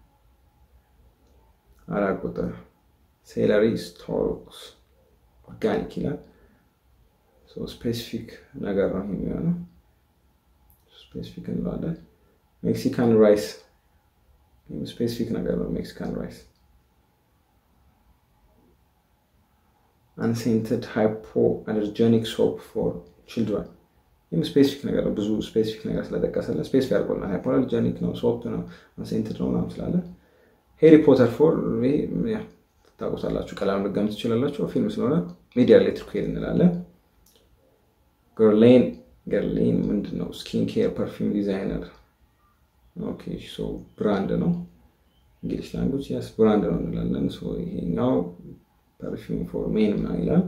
አራት ቁጥር celery stalks organic ይላል። specific ነገር ነው የሚሆነው። specific እንለዋለን። Mexican rice specific ነገር ነው። Mexican rice unscented hypoallergenic soap for children ይህም specific ነገር ነው። ብዙ specific ነገር ስለጠቀሰለን specific ያድርጎልናል። hypoallergenic ነው፣ soap ነው፣ unscented ነው ምናምን ስላለ Harry Potter four ታውቁታላችሁ፣ ቀላል ልገምት ትችላላችሁ። ፊልም ስለሆነ media related query እንላለን። Guerlain Guerlain ምንድን ነው? skin care perfume designer brand ነው። English language yes brand ነው እንላለን። ይሄኛው perfume for men ምናምን ይላል።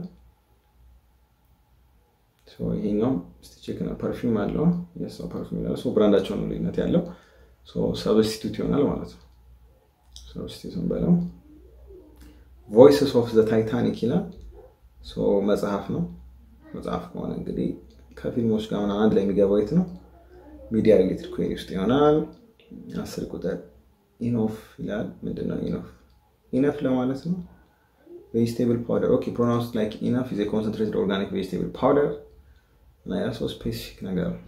ይሄኛው እስቲ check ነው። perfume አለው የሰው perfume ይላል። brand ኣቸው ነው ልዩነት ያለው። substitute ይሆናል ማለት ነው። substitute በለው። Voices of the Titanic ይላል። መጽሐፍ ነው። መጽሐፍ ከሆነ እንግዲህ ከፊልሞች ጋር ምናምን አንድ ላይ የሚገባው የት ነው? media related query ውስጥ ይሆናል። አስር ቁጥር enough ይላል። ምንድነው enough? enough ለማለት ነው። vegetable powder okay pronounced like enough is concentrated organic vegetable powder እና ያ ሰው specific ነገር ነው።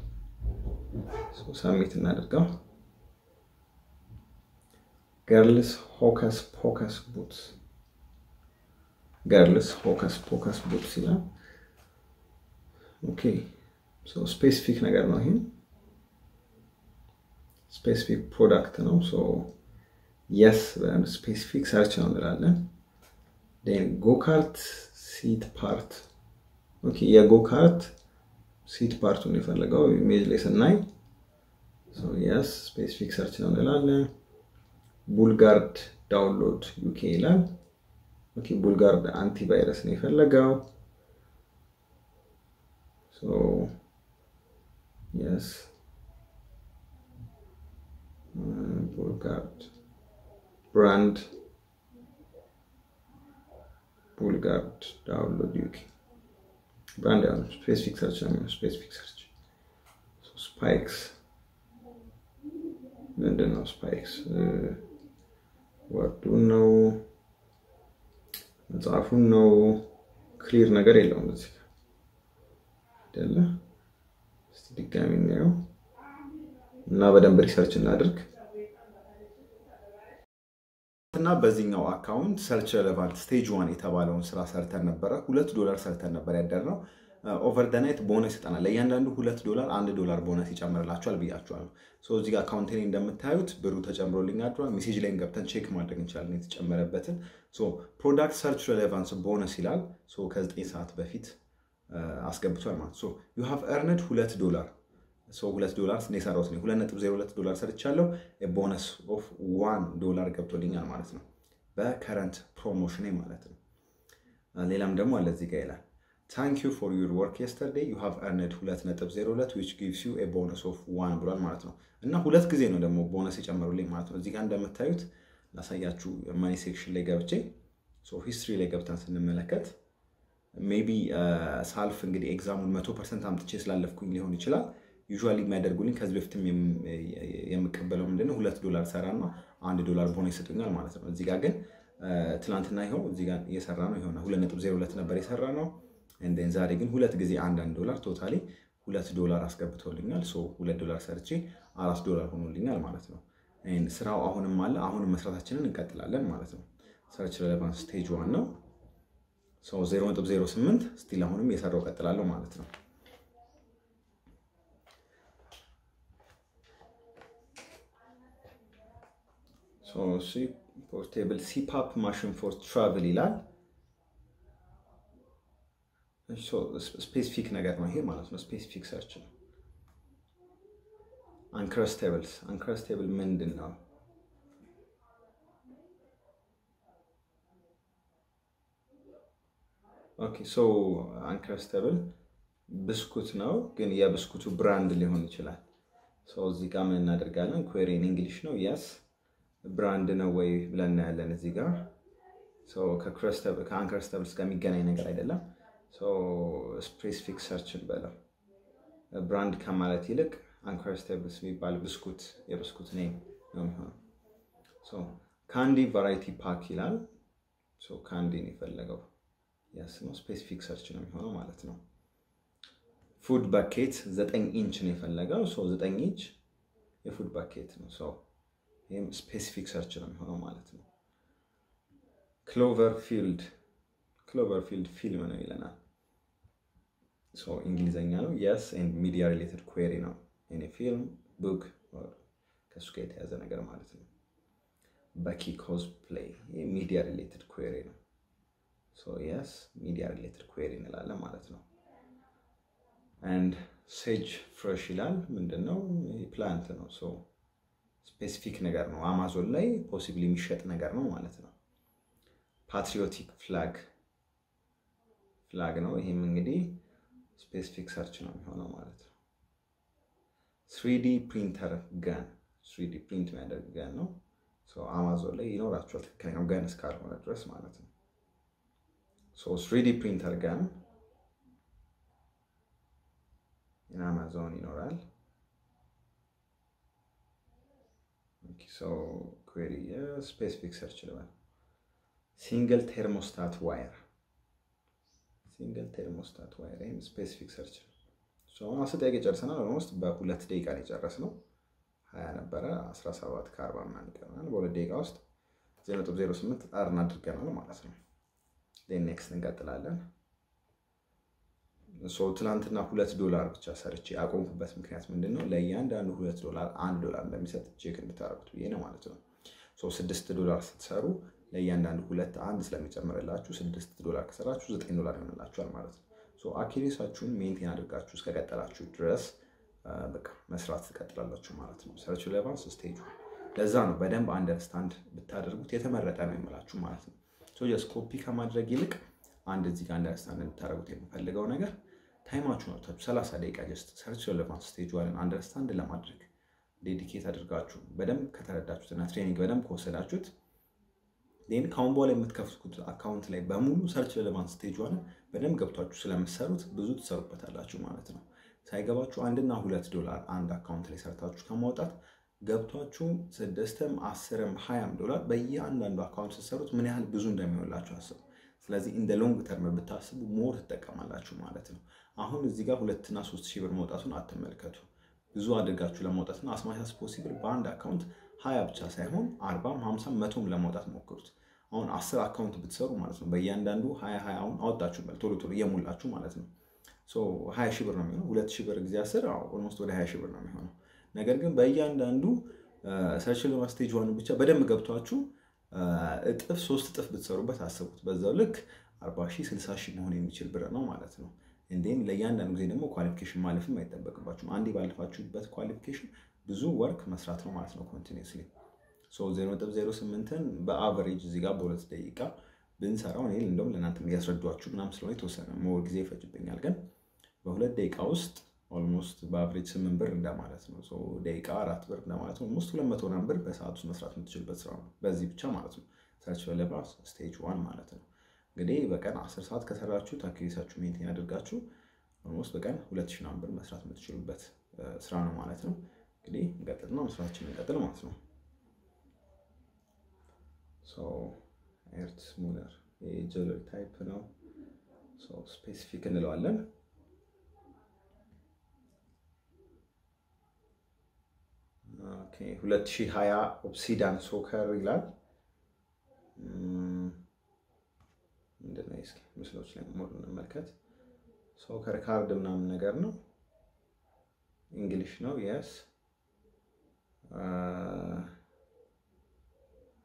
submit እናደርገው። girls hocus pocus boots girls hocus pocus boots ይላል። Okay so specific ነገር ነው። ይሄም specific product ነው። So yes ብለን specific search ነው እንላለን። ጎካርት ሲት ፓርት ኦኬ የጎካርት ሲት ፓርቱን የፈለገው image ላይ ስናይ yes specific search ነው እንላለን። BullGuard download UK ይላል። Okay BullGuard antivirus ነው የፈለገው። Yes BullGuard brand BullGuard download UK brand ያው specific search ነው የሚሆነው። specific search spikes ምንድን ነው? spikes word ኡን ነው መጽሐፉን ነው። clear ነገር የለውም እዚህ አይደለ? እስቲ ድጋሚ እናየው እና በደንብ research እናድርግ። እና በዚህኛው account search relevance stage one የተባለውን ስራ ሰርተን ነበረ። ሁለት ዶላር ሰርተን ነበር ያደርነው። over the night bonus ይሰጠናል። ለእያንዳንዱ ሁለት ዶላር አንድ ዶላር ቦነስ ይጨምርላቸዋል ብያቸዋለሁ። እዚህ ጋር ላይ እንደምታዩት ብሩ ተጨምሮልኝ አድሯል። message ላይም ገብተን check ማድረግ እንችላለን የተጨመረበትን። product search relevance bonus ይላል። ከዘጠኝ ሰዓት በፊት አስገብቷል ማለት you have earned ሁለት ዶላር ሁለት ዶላር ነው የሰራሁት። ሁለት ነጥብ ዜሮ ሁለት ዶላር ሰርቻለሁ። bonus of one dollar ገብቶልኛል ማለት ነው በ current promotion ማለት ነው። ሌላም ደግሞ አለ እዚህ ጋ ይላል thank you for your work yesterday you have earned ሁለት ነጥብ ዜሮ ሁለት which gives you bonus of one ብሏል ማለት ነው። እና ሁለት ጊዜ ነው ደግሞ ቦነስ የጨመሩልኝ ማለት ነው። እዚህ ጋ እንደምታዩት ላሳያችሁ money section ላይ ገብቼ history ላይ ገብተን ስንመለከት maybe ሳልፍ እንግዲህ exam ኡን መቶ percent አምጥቼ ስላለፍኩኝ ሊሆን ይችላል usually የሚያደርጉልኝ ከዚህ በፊትም የምቀበለው ምንድነው ሁለት ዶላር ሰራና አንድ ዶላር ቦነስ ይሰጡኛል ማለት ነው። እዚህ ጋር ግን ትናንትና ይኸው እዚህ ጋር እየሰራ ነው የሆነ ሁለት ነጥብ ዜሮ ሁለት ነበር የሰራነው። እንደገና ዛሬ ግን ሁለት ጊዜ አንዳንድ ዶላር totally ሁለት ዶላር አስገብቶልኛል። so ሁለት ዶላር ሰርቼ አራት ዶላር ሆኖልኛል ማለት ነው። ስራው አሁንም አለ። አሁንም መስራታችንን እንቀጥላለን ማለት ነው። search relevance stage one ነው። ሶ 0.08 still አሁንም እየሰራሁ እቀጥላለሁ ማለት ነው። portable CPAP machine for travel ይላል። specific ነገር ነው ይሄ ማለት ነው። specific search ነው። Uncrustables Uncrustable ምንድን ነው? okay so Uncrustable ብስኩት ነው፣ ግን የብስኩቱ brand ሊሆን ይችላል። ሶ እዚህ ጋር ምን እናደርጋለን? query ን English ነው yes brand ነው ወይ ብለን እናያለን እዚህ ጋር ከ Uncrustables ጋር የሚገናኝ ነገር አይደለም። specific search እንበለው brand ከማለት ይልቅ Uncrustables የሚባል ብስኩት የብስኩት name ነው የሚሆነው። candy variety pack ይላል። ካንዲን የፈለገው yes specific search ነው የሚሆነው ማለት ነው። food bucket ዘጠኝ ኢንች ነው የፈለገው። ዘጠኝ inch የ food bucket ነው። ይህም specific search ነው የሚሆነው ማለት ነው። Cloverfield ፊልም ነው ይለናል። እንግሊዘኛ ነው። yes media related query ነው። ፊልም book ከሱ ጋር የተያዘ ነገር ማለት ነው። በኪ cosplay media related query ነው። yes media related query እንላለን ማለት ነው። አንድ sage fresh ይላል። ምንድነው? plant ነው። specific ነገር ነው። አማዞን ላይ possibly የሚሸጥ ነገር ነው ማለት ነው። patriotic flag flag ነው። ይህም እንግዲህ specific search ነው የሚሆነው ማለት ነው። 3D printer gun 3D print የሚያደርግ gun ነው። አማዞን ላይ ይኖራቸዋል ትክክለኛው gun እስካልሆነ ድረስ ማለት ነው። 3D printer gun አማዞን ይኖራል። query specific search ልበል። single thermostat wire single thermostat wire ይህም specific search ነው። አስር ጥያቄ ጨርሰናል። almost በሁለት ደቂቃ ነው የጨረስነው። ሀያ ነበረ 17 ከአርባ ምናምን ይቀረናል። በሁለት ደቂቃ ውስጥ 0.08 earn አድርገናል ማለት ነው። next እንቀጥላለን። ትናንትና ሁለት ዶላር ብቻ ሰርቼ ያቆምኩበት ምክንያት ምንድን ነው? ለእያንዳንዱ ሁለት ዶላር አንድ ዶላር እንደሚሰጥ check እንድታደርጉት ብዬ ነው ማለት ነው። ስድስት ዶላር ስትሰሩ ለእያንዳንዱ ሁለት አንድ ስለሚጨምርላችሁ ስድስት ዶላር ከሰራችሁ ዘጠኝ ዶላር ይሆንላችኋል ማለት ነው። accuracy ያችሁን maintain አድርጋችሁ እስከቀጠላችሁ ድረስ በቃ መስራት ትቀጥላላችሁ ማለት ነው። search relevance stage ኡ ለዛ ነው በደንብ understand ብታደርጉት የተመረጠ ነው የምላችሁ ማለት ነው። just copy ከማድረግ ይልቅ አንድ እዚህ ጋር understand እንድታደርጉት የምፈልገው ነገር time ኣችሁን አውጥታችሁ ሰላሳ ደቂቃ just search relevance stage one ን understand ለማድረግ dedicate አድርጋችሁ በደንብ ከተረዳችሁትና training በደንብ ከወሰዳችሁት ን ከአሁን በኋላ የምትከፍቱት account ላይ በሙሉ search relevance stage one ን በደንብ ገብቷችሁ ስለምትሰሩት ብዙ ትሰሩበታላችሁ ማለት ነው። ሳይገባችሁ አንድና ሁለት ዶላር አንድ account ላይ ሰርታችሁ ከማውጣት ገብቷችሁ ስድስትም አስርም ሀያም ዶላር በየአንዳንዱ account ስትሰሩት ምን ያህል ብዙ እንደሚሆንላችሁ አስቡ። ስለዚህ እንደ long term ብታስቡ more ትጠቀማላችሁ ማለት ነው። አሁን እዚህ ጋር ሁለትና ሶስት ሺህ ብር መውጣቱን አትመልከቱ። ብዙ አድርጋችሁ ለማውጣትና as much as possible በአንድ account ሀያ ብቻ ሳይሆን አርባም ሀምሳም መቶም ለማውጣት ሞክሩት። አሁን አስር account ብትሰሩ ማለት ነው በእያንዳንዱ ሀያ ሀያውን አወጣችሁ ቶሎ ቶሎ እየሞላችሁ ማለት ነው ሀያ ሺህ ብር ነው የሚሆነው። ሁለት ሺህ ብር ጊዜ አስር almost ወደ ሀያ ሺህ ብር ነው የሚሆነው። ነገር ግን በእያንዳንዱ search relevance stage one ብቻ በደንብ ገብቷችሁ እጥፍ ሶስት እጥፍ ብትሰሩበት አስቡት። በዛው ልክ አርባ ሺህ ስልሳ ሺህ መሆን የሚችል ብር ነው ማለት ነው። እንደውም ለእያንዳንዱ ጊዜ ደግሞ qualification ማለፍም አይጠበቅባችሁም። አንዴ ባለፋችሁበት qualification ብዙ work መስራት ነው ማለት ነው continuously ዜሮ ነጥብ ዜሮ በ average እዚህ ጋር በሁለት ደቂቃ ብንሰራው እኔ እንደውም ለእናንተ እያስረዳኋችሁ ምናምን ስለሆነ የተወሰነ more ጊዜ ይፈጅብኛል። ግን በሁለት ደቂቃ ውስጥ almost በ average ስምንት ብር እንደማለት ነው። ደቂቃ አራት ብር እንደማለት ነው። almost ሁለት መቶ ብር በሰዓት ውስጥ መስራት የምትችልበት ስራ ነው። በዚህ ብቻ ማለት ነው። search relevance stage one ማለት ነው። እንግዲህ በቀን አስር ሰዓት ከሰራችሁ accuracy ያችሁን maintain አድርጋችሁ almost በቀን ሁለት ሺህ ምናምን ብር መስራት የምትችሉበት ስራ ነው ማለት ነው። እንግዲህ እንቀጥልና መስራታችን እንቀጥል ማለት ነው። ኤርት ሙለር የጀለሪ ታይፕ ነው። ስፔሲፊክ እንለዋለን። 2020 ኦብሲዳን ሶከር ይላል። ምንድነው? እስኪ ምስሎች ላይ ሞር እንመልከት። ሶከር ካርድ ምናምን ነገር ነው። እንግሊሽ ነው። የስ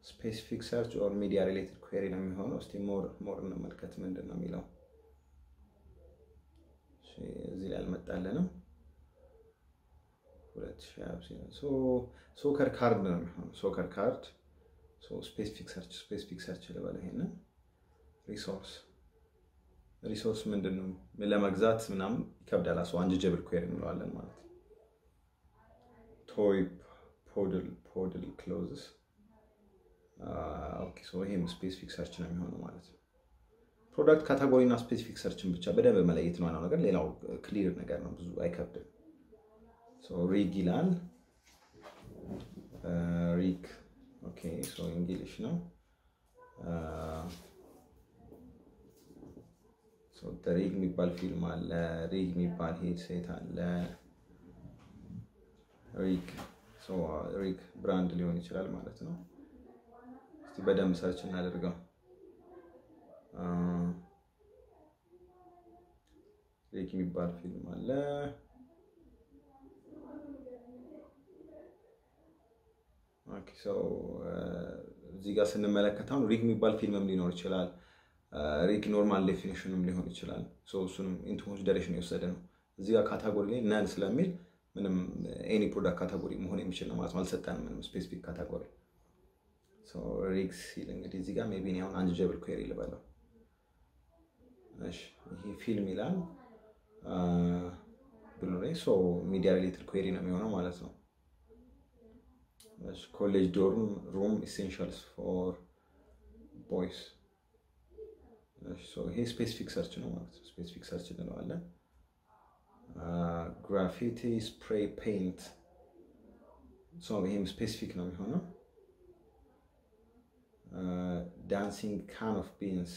specific search or media related query ነው የሚሆነው። እስቲ more more እንመልከት ምንድን ነው የሚለው። እዚህ ላይ አልመጣልንም። soccer card ነው የሚሆነው። soccer card specific search specific search ልበለው ይሄንን resource resource ምንድን ነው ለመግዛት ምናምን ይከብዳል። so unjudgeable query እንለዋለን ማለት ነው። toy poodle clothes ይህም specific search ነው የሚሆነው ማለት ነው። product category እና specific search ን ብቻ በደንብ መለየት ነው ዋናው ነገር። ሌላው clear ነገር ነው፣ ብዙ አይከብድም። rig ይላል rig English ነው። rig የሚባል ፊልም አለ። rig የሚባል headset አለ። rig rig brand ሊሆን ይችላል ማለት ነው። እስቲ በደንብ search እናደርገው። rig የሚባል ፊልም አለ። እዚህ ጋር ስንመለከት አሁን rig የሚባል ፊልምም ሊኖር ይችላል። rig normal definition ም ሊሆን ይችላል። እሱንም into consideration የወሰደ ነው። እዚህ ጋር category ላይ ነን ስለሚል ምንም any product category መሆን የሚችል ነው ማለት አልሰጠንም ምንም specific category። rig ሲል እንግዲህ እዚህ ጋር maybe አሁን unjudgeable query ልበለው። ይሄ ፊልም ይላል ብሎ ላይ media related query ነው የሚሆነው ማለት ነው። college dorm room essentials for boys ይሄ specific search ነው ማለት ነው። specific search እንለዋለን። graffiti spray paint ይህም specific ነው የሚሆነው። dancing can of beans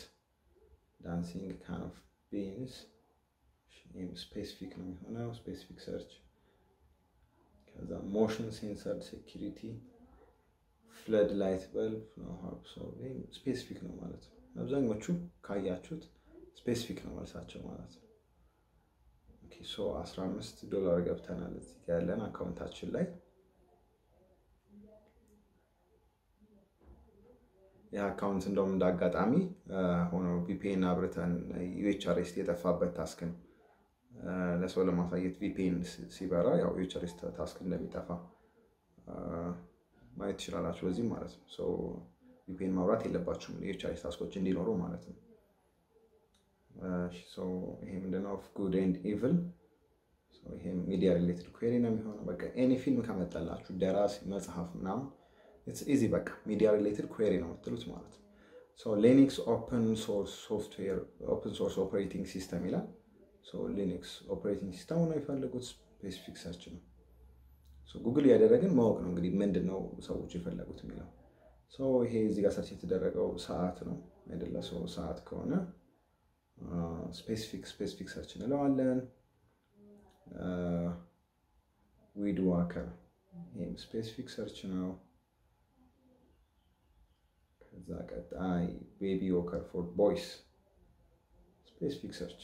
dancing can of beans ይህም specific ነው የሚሆነው። specific search ከዛ motion sensor security flood light bulb specific ነው ማለት ነው። አብዛኞቹ ካያችሁት specific ነው መልሳቸው ማለት ነው። so 15 ዶላር ገብተናል እዚህ ያለን account ኣችን ላይ ይህ account እንደውም እንደ አጋጣሚ ሆኖ VPN አብርተን UHRS የጠፋበት task ነው ለሰው ለማሳየት VPN ሲበራ ያው UHRS task እንደሚጠፋ ማየት ትችላላችሁ። በዚህም ማለት ነው VPN ማብራት የለባችሁም የ UHRS task ኦች እንዲኖሩ ማለት ነው። ይሄ ምንድነው of good and evil ይሄ media related query ነው የሚሆነው። በቃ any ፊልም ከመጣላችሁ ደራሲ፣ መጽሐፍ ምናምን easy በቃ media related query ነው የምትሉት ማለት ነው። Linux open source software open source operating system ይላል። Linux operating system ነው የሚፈልጉት specific search ነው። ጉግል እያደረግን ማወቅ ነው እንግዲህ ምንድን ነው ሰዎች የፈለጉት የሚለው ይሄ እዚህ ጋር search የተደረገው ሰዓት ነው አይደለ? ሰዓት ከሆነ specific specific search እንለዋለን። weed whacker ይህም specific search ነው። ከዛ ቀጣይ baby walker for boys specific search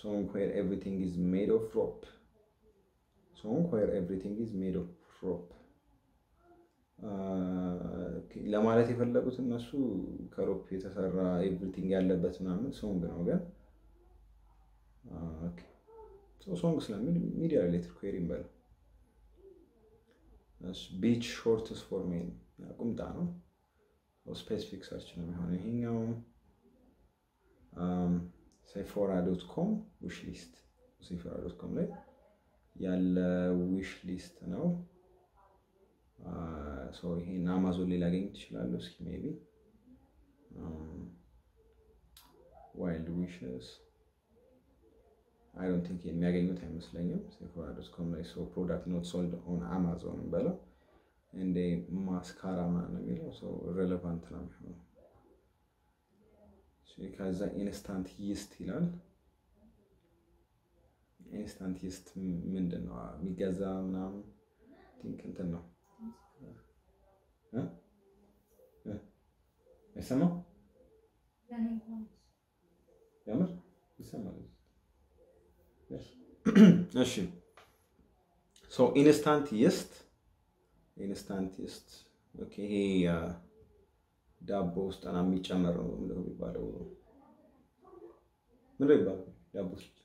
song where everything is made of rope song where everything is made of rope ለማለት የፈለጉት እነሱ ከ rope የተሰራ everything ያለበት ምናምን song ነው። ግን song ስለሚል media related query እንበለው። beach shorts for men ቁምጣ ነው። specific search ነው የሚሆነው ይሄኛው። Sephora dot com wish list Sephora dot com ላይ ያለ wish list ነው። ይሄን አማዞን ላይ ላገኝ ትችላለሁ። እስኪ maybe wild wishes I don't think የሚያገኙት አይመስለኝም። Sephora dot com ላይ so product not sold on Amazon በለው እንደ mascara ነው የሚለው relevant ነው የሚሆነው። ከዛ instant yeast ይላል። instant yeast ምንድን ነው የሚገዛ ምናምን think እንትን ነው። አይሰማም? ያምር ይሰማል። እሺ። instant yeast instant yeast። ይሄ ዳቦ ውስጥ ና የሚጨመር ነው የሚባለው? ምንድን የሚባለው? ዳቦ ውስጥ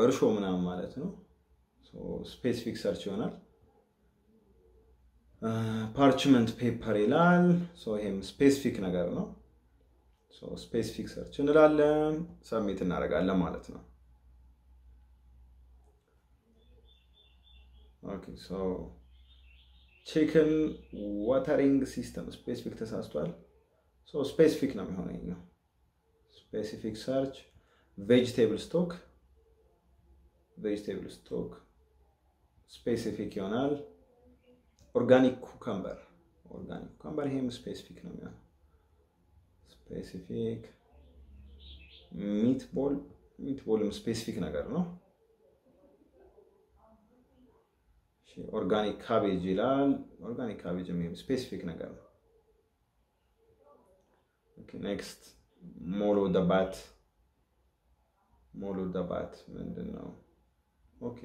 እርሾ ምናምን ማለት ነው። specific search ይሆናል። parchment paper ይላል። ይሄም specific ነገር ነው። specific search እንላለን፣ submit እናደርጋለን ማለት ነው። chicken watering system specific ተሳስቷል። specific ነው የሚሆነው። specific search vegetable stock vegetable stock specific ይሆናል። organic cucumber organic cucumber ይሄም specific ነው የሚሆነው። specific meatball meatball ም specific ነገር ነው። organic cabbage ይላል። organic cabbage የሚል specific ነገር ነው። next ሞሎ ደባት ሞሎ ደባት ምንድን ነው? okay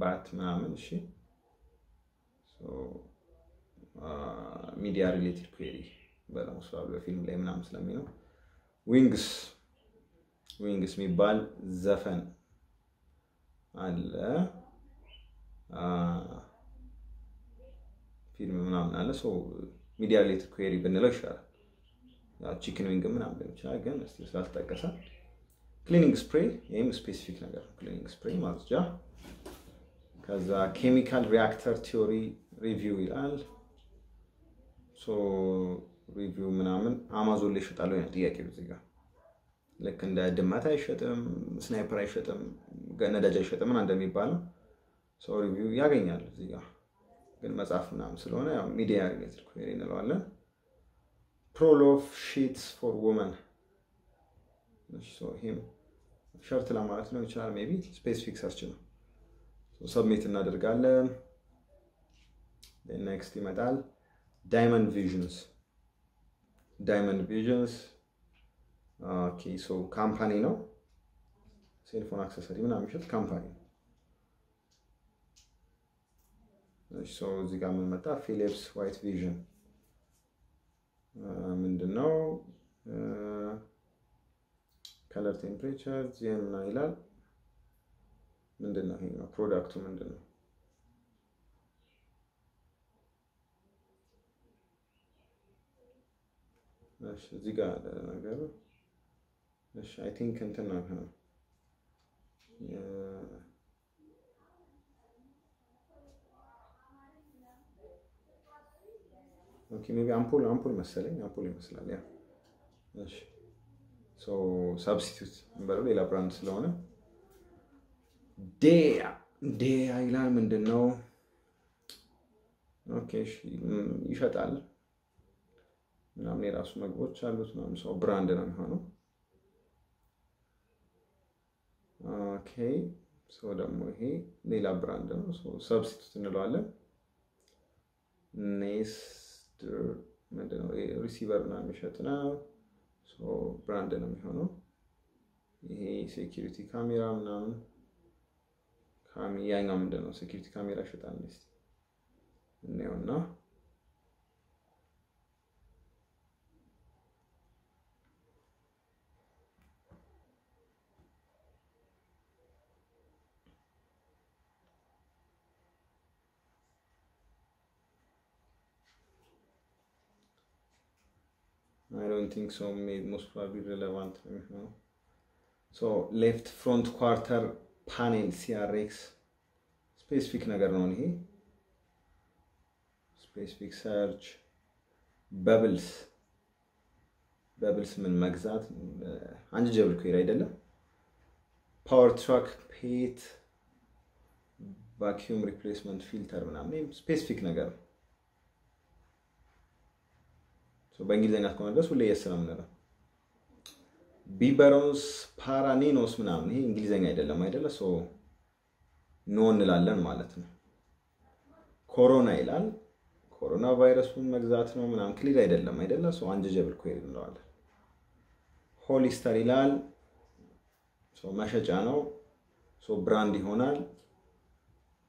ባት ምናምን እሺ። media related query ብለን መስሏል በፊልም ላይ ምናምን ስለሚለው wings wings የሚባል ዘፈን አለ ፊልም ምናምን አለ። media related query ብንለው ይሻላል። chicken wing ምናምን ይችላል፣ ግን ስላልተጠቀሰ cleaning spray፣ ይህም specific ነገር ነው። cleaning spray ማጽጃ። ከዛ chemical reactor theory review ይላል። review ምናምን አማዞን ላይ ይሸጣሉ አይነት ጥያቄ እዚህ ጋር ልክ እንደ ድመት አይሸጥም፣ sniper አይሸጥም፣ ነዳጅ አይሸጥም እንደሚባለው ሰው review ያገኛል እዚህ ጋር ግን መጽሐፍ ምናምን ስለሆነ ያው media related query እንለዋለን። ፕሮሎፍ shirts for women ይህም shirt ለማለት ሊሆን ይችላል። maybe specific search ነው። submit እናደርጋለን። next ይመጣል Diamond Visions Diamond Visions company ነው። cellphone accessory ምናምን የሚሸጥ company ነው። እዚህ ጋር የምንመጣ Philips White Vision ምንድን ነው? color temperature ዜና ይላል። ምንድን ነው ይሄ? product ኡ ምንድን ነው? እዚህ ጋር ነገሩ I think እንትን ነው አምፖል አምፖል መሰለኝ አምፖል ይመስላል። ያ እሺ so substitute እንበለው ሌላ brand ስለሆነ ዴያ ዴያ ይላል። ምንድን ነው? okay እሺ ይሸጣል ምናምን የራሱ ምግቦች አሉት ምናምን ሶ brand ነው የሚሆነው። okay so ደግሞ ይሄ ሌላ brand ነው። substitute እንለዋለን። ኔስ ምንድነው receiver ምናምን የሚሸጥ ነው። brand ነው የሚሆነው። ይሄ security camera ምናምን ያኛው ምንድን ነው? security camera ይሸጣል። ስ እናየውና I don't think so most probably relevant ነው የሚሆነው። so left front quarter panel CRX specific ነገር ነው ይሄ። specific search bubbles bubbles ምን መግዛት unjudgeable query አይደለም። power track pet vacuum replacement filter ምናምን specific ነገር ነው። በእንግሊዝኛ እስከሆነ ድረስ ሁሌ yes ነው የምንለው። ቢበሮንስ ፓራኒኖስ ምናምን ይሄ እንግሊዝኛ አይደለም አይደለ? no እንላለን ማለት ነው። ኮሮና ይላል። ኮሮና ቫይረሱን መግዛት ነው ምናምን clear አይደለም አይደለ? so unjudgeable query እንለዋለን። Hollister ይላል መሸጫ ነው። brand ይሆናል።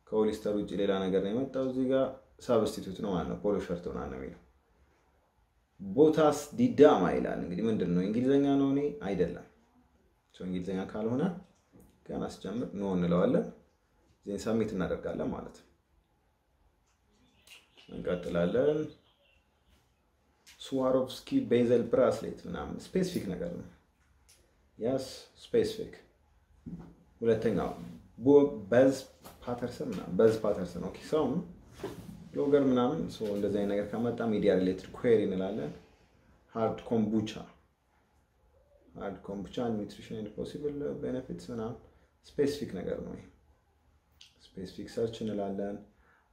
ከ Hollister ውጭ ሌላ ነገር ነው የመጣው እዚህ ጋር substitute ነው ማለት ነው። polo shirt ነው የሚለው። ቦታስ ዲዳማ ይላል። እንግዲህ ምንድን ነው እንግሊዝኛ ነው? እኔ አይደለም። እንግሊዝኛ ካልሆነ ገና ስጀምር no እንለዋለን። then submit እናደርጋለን ማለት ነው። እንቀጥላለን። Swarovski bezel bracelet ምናምን specific ነገር ነው። yes specific። ሁለተኛው በዝ ፓተርሰን ምናምን በዝ ፓተርሰን okay። ሶም blogger ምናምን እንደዚህ አይነት ነገር ከመጣ media related query እንላለን። hard kombucha hard kombucha nutrition possible benefits ምናምን specific ነገር ነው። specific search እንላለን።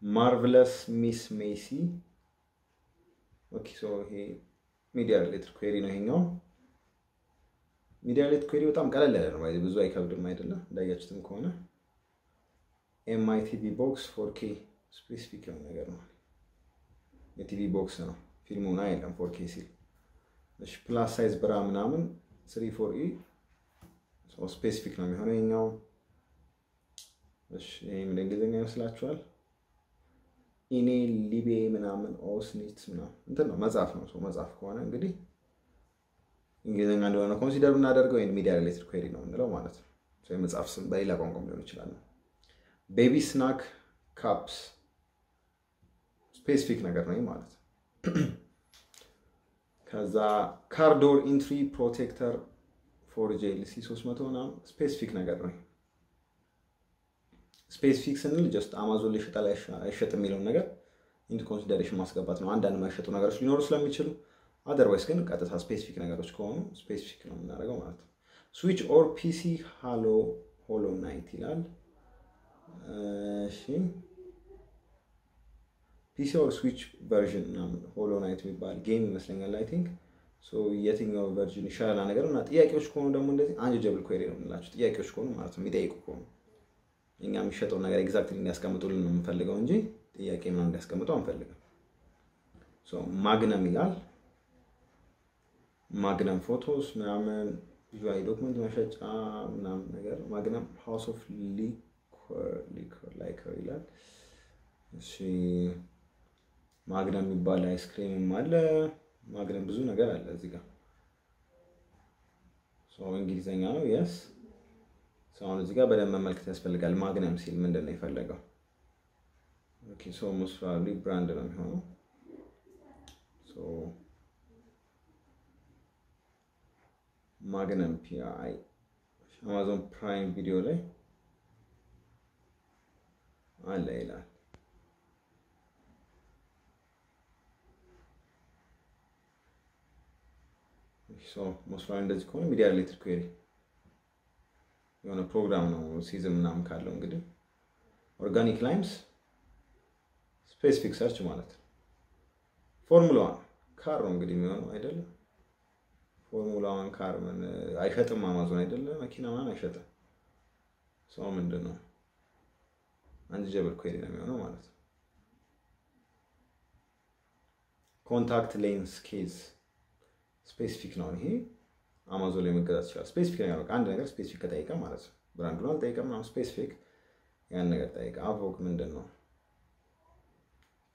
Marvelous Mrs. Maisel okay። so ይሄ media related query ነው ይሄኛው። media related query በጣም ቀለል ያለ ነው፣ ብዙ አይከብድም አይደለም። እንዳያችሁትም ከሆነ Mi TV box 4K specific የሆነ ነገር ነው። የ TV box ነው ፊልሙን አይደለም 4K ሲል። plus size bra ምናምን 34E specific ነው የሚሆነው እሺ ይሄም ለእንግሊዝኛ ይመስላችኋል? ኢኔ ሊቤ ምናምን ኦስኒት ምናምን እንትን ነው መጽሐፍ ነው። so መጽሐፍ ከሆነ እንግዲህ እንግሊዝኛ እንደሆነ consider ብናደርገው ወይም media related query ነው የምንለው ማለት ነው። የመጽሐፍ ስም በሌላ ቋንቋም ሊሆን ይችላል። baby snack cups specific ነገር ነው ማለት ነው። ከዛ car door entry protector for GLC 300 ምናምን specific ነገር ነው። specific ስንል just አማዞን ላይ ይሸጣል አይሸጥ የሚለውን ነገር into consideration ማስገባት ነው። አንዳንድ የማይሸጡ ነገሮች ሊኖሩ ስለሚችሉ፣ otherwise ግን ቀጥታ specific ነገሮች ከሆኑ specific ነው የምናደርገው ማለት ነው። Switch or PC hollow Hollow Knight ይላል። እሺ PC or Switch version Hollow Knight የሚባል game ይመስለኛል። I think የትኛው version ይሻላል ነገር እና ጥያቄዎች ከሆኑ ደግሞ እንደዚህ unjudgeable query ነው የምንላቸው ጥያቄዎች ከሆኑ ማለት ነው የሚጠይቁ ከሆኑ እኛ የሚሸጠውን ነገር exactly እንዲያስቀምጡልን ነው የምንፈልገው እንጂ ጥያቄ ምናምን እንዲያስቀምጡ አንፈልግም። Magnum ይላል። Magnum Photos ምናምን visual document መሸጫ ምናምን ነገር Magnum house of liquor ይላል። እሺ Magnum የሚባል ice cream ም አለ። Magnum ብዙ ነገር አለ እዚህ ጋር እንግሊዝኛ ነው የስ አሁን እዚህ ጋር በደንብ መመልከት ያስፈልጋል። Magnum ሲል ምንድን ነው የፈለገው? so most probably brand ነው የሚሆነው። Magnum P.I. Amazon Prime Video ላይ አለ ይላል። ፕሮባብሊ እንደዚህ ከሆነ ሚዲያ ሪሌትድ ኩዌሪ የሆነ ፕሮግራም ነው ሲዝም ምናምን ካለው እንግዲህ ኦርጋኒክ ላይምስ ስፔሲፊክ ሰርች ማለት ነው። ፎርሙላ ካር ነው እንግዲህ የሚሆነው አይደለም። ፎርሙላ ካር ምን አይሸጥም አማዞን አይደለም። መኪና ማን አይሸጥም። ሰው ምንድን ነው አንጀብል ኩዌሪ ነው የሚሆነው ማለት ነው። ኮንታክት ሌንስ ኬዝ ስፔሲፊክ ነው ይሄ አማዞን ላይ መገዛት ይችላል። ስፔሲፊክ ነገር በቃ አንድ ነገር ስፔሲፊክ ከጠይቀ ማለት ነው። ብራንዱን አልጠይቀም ምናምን ስፔሲፊክ ያን ነገር ጠይቀ። አቮክ ምንድን ነው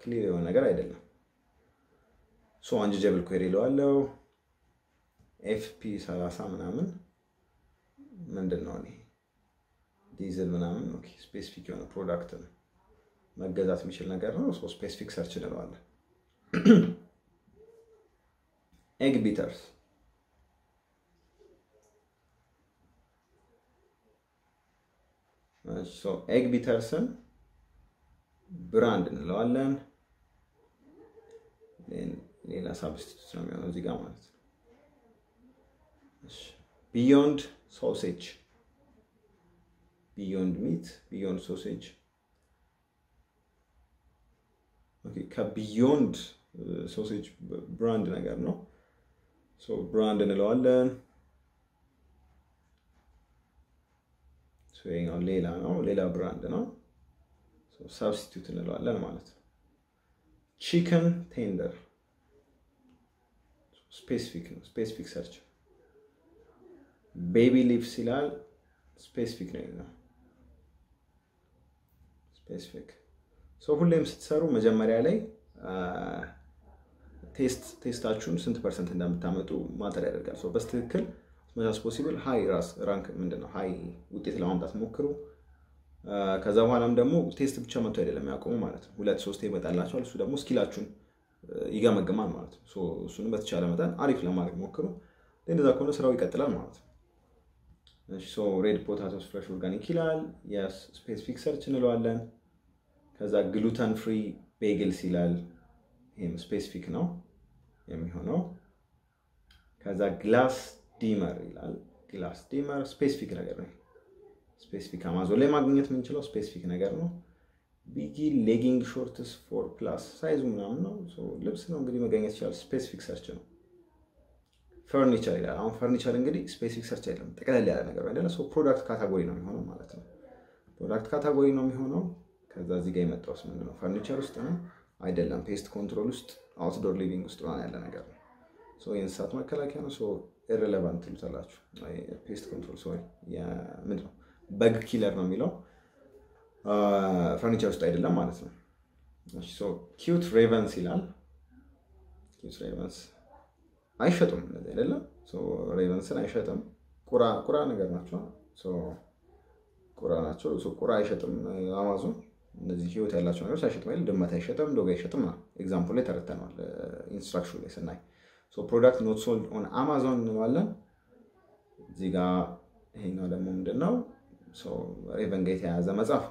ክሊር የሆነ ነገር አይደለም። ሶ አንጀብል ኩዌሪ ይለዋለው። ኤፍፒ ሰላሳ ምናምን ምንድን ነው እኔ ዲዝል ምናምን ስፔሲፊክ የሆነ ፕሮዳክት ነው መገዛት የሚችል ነገር ነው። so specific search እንለዋለን። Egg Beaters Egg Beaters ን brand እንለዋለን። ሌላ substitute ነው የሚሆነው እዚህ ጋር ማለት ነው። Beyond Sausage፣ Beyond Meat፣ Beyond Sausage ከ Beyond Sausage brand ነገር ነው። brand እንለዋለን። ይሄኛው ሌላ ነው፣ ሌላ brand ነው። substitute እንለዋለን ማለት ነው። chicken tender specific ነው። specific search ቤቢ ሊፕስ ይላል። ስፔሲፊክ ነው ይላል። ስፔሲፊክ ሰው ሁሌም ስትሰሩ መጀመሪያ ላይ ቴስታችሁን ስንት ፐርሰንት እንደምታመጡ ማተር ያደርጋል። በስትክክል መቻስ ፖሲብል ሀይ ራስ ራንክ ምንድን ነው ሀይ ውጤት ለማምጣት ሞክሩ። ከዛ በኋላም ደግሞ ቴስት ብቻ መጥቶ አይደለም ያቆሙ ማለት ነው። ሁለት ሶስት ይመጣላቸዋል። እሱ ደግሞ ስኪላችሁን ይገመግማል ማለት ነው። እሱንም በተቻለ መጠን አሪፍ ለማድረግ ሞክሩ። እንደዛ ከሆነ ስራው ይቀጥላል ማለት ነው። red potatoes fresh organic ይላል። yes specific search እንለዋለን። ከዛ gluten free bagels ይላል። ይህም specific ነው የሚሆነው። ከዛ glass dimmer ይላል። glass dimmer specific ነገር ነው። specific አማዞን ላይ ማግኘት የምንችለው specific ነገር ነው። ቢጊ legging shorts for plus size ኡ ምናምን ነው። ልብስ ነው እንግዲህ መገኘት ይችላል። specific search ነው። ፈርኒቸር ይላል። አሁን ፈርኒቸር እንግዲህ specific search አይደለም፣ ጠቅለል ያለ ነገር አይደለ። product category ነው የሚሆነው ማለት ነው። product category ነው የሚሆነው። ከዛ እዚህ ጋር የመጣውስ ምንድን ነው? ፈርኒቸር ውስጥ ነው አይደለም። pest control ውስጥ outdoor living ውስጥ ያለ ነገር ነው። የእንስሳት መከላከያ ነው። irrelevant ትሉታላችሁ። pest control sorry፣ ምንድን ነው bug killer ነው የሚለው ፈርኒቸር ውስጥ አይደለም ማለት ነው። cute ravens ይላል። cute ravens አይሸጡም፣ እነዚህ አይደለም። ravens ን አይሸጥም። ቁራ ቁራ ነገር ናቸው። ቁራ ናቸው። ቁራ አይሸጥም አማዞን። እነዚህ ህይወት ያላቸው ነገሮች አይሸጥም አይደል? ድመት አይሸጥም፣ dog አይሸጥም። example ላይ ተረተነዋል፣ instruction ላይ ስናይ። product not sold on Amazon እንለዋለን። እዚህ ጋ ይሄኛው ደግሞ ምንድን ነው? raven ጋር የተያያዘ መጽሐፍ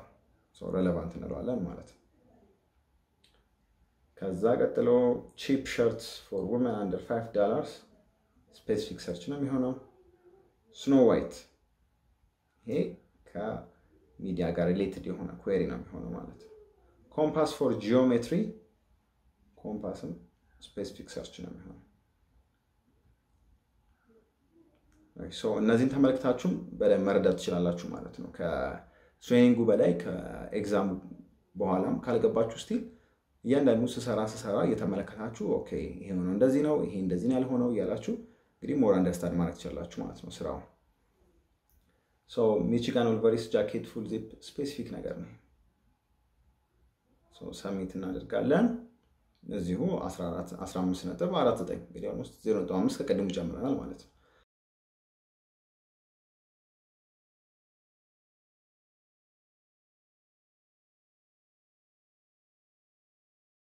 relevant እንለዋለን ማለት ነው። ከዛ ቀጥሎ cheap shirts for women under five dollars specific search ነው የሚሆነው። Snow White ይሄ ከሚዲያ ጋር related የሆነ query ነው የሚሆነው ማለት ነው። compass for geometry compass ም specific search ነው የሚሆነው። እነዚህን ተመልክታችሁም በደንብ መረዳት ትችላላችሁ ማለት ነው። ከ training ኡ በላይ ከ exam ኡ በኋላም ካልገባችሁ still እያንዳንዱ ስሰራ ስሰራ እየተመለከታችሁ okay ይሄ ሆነው እንደዚህ ነው፣ ይሄ እንደዚህ ነው ያልሆነው እያላችሁ እንግዲህ more understand ማድረግ ትችላላችሁ ማለት ነው ስራውን። ሚቺጋን ኦልቨሪስ jacket full zip specific ነገር ነው። submit እናደርጋለን። እዚሁ 15 ነጥብ 49 እንግዲህ almost 0.5 ከቀድሞው ጨምረናል ማለት ነው።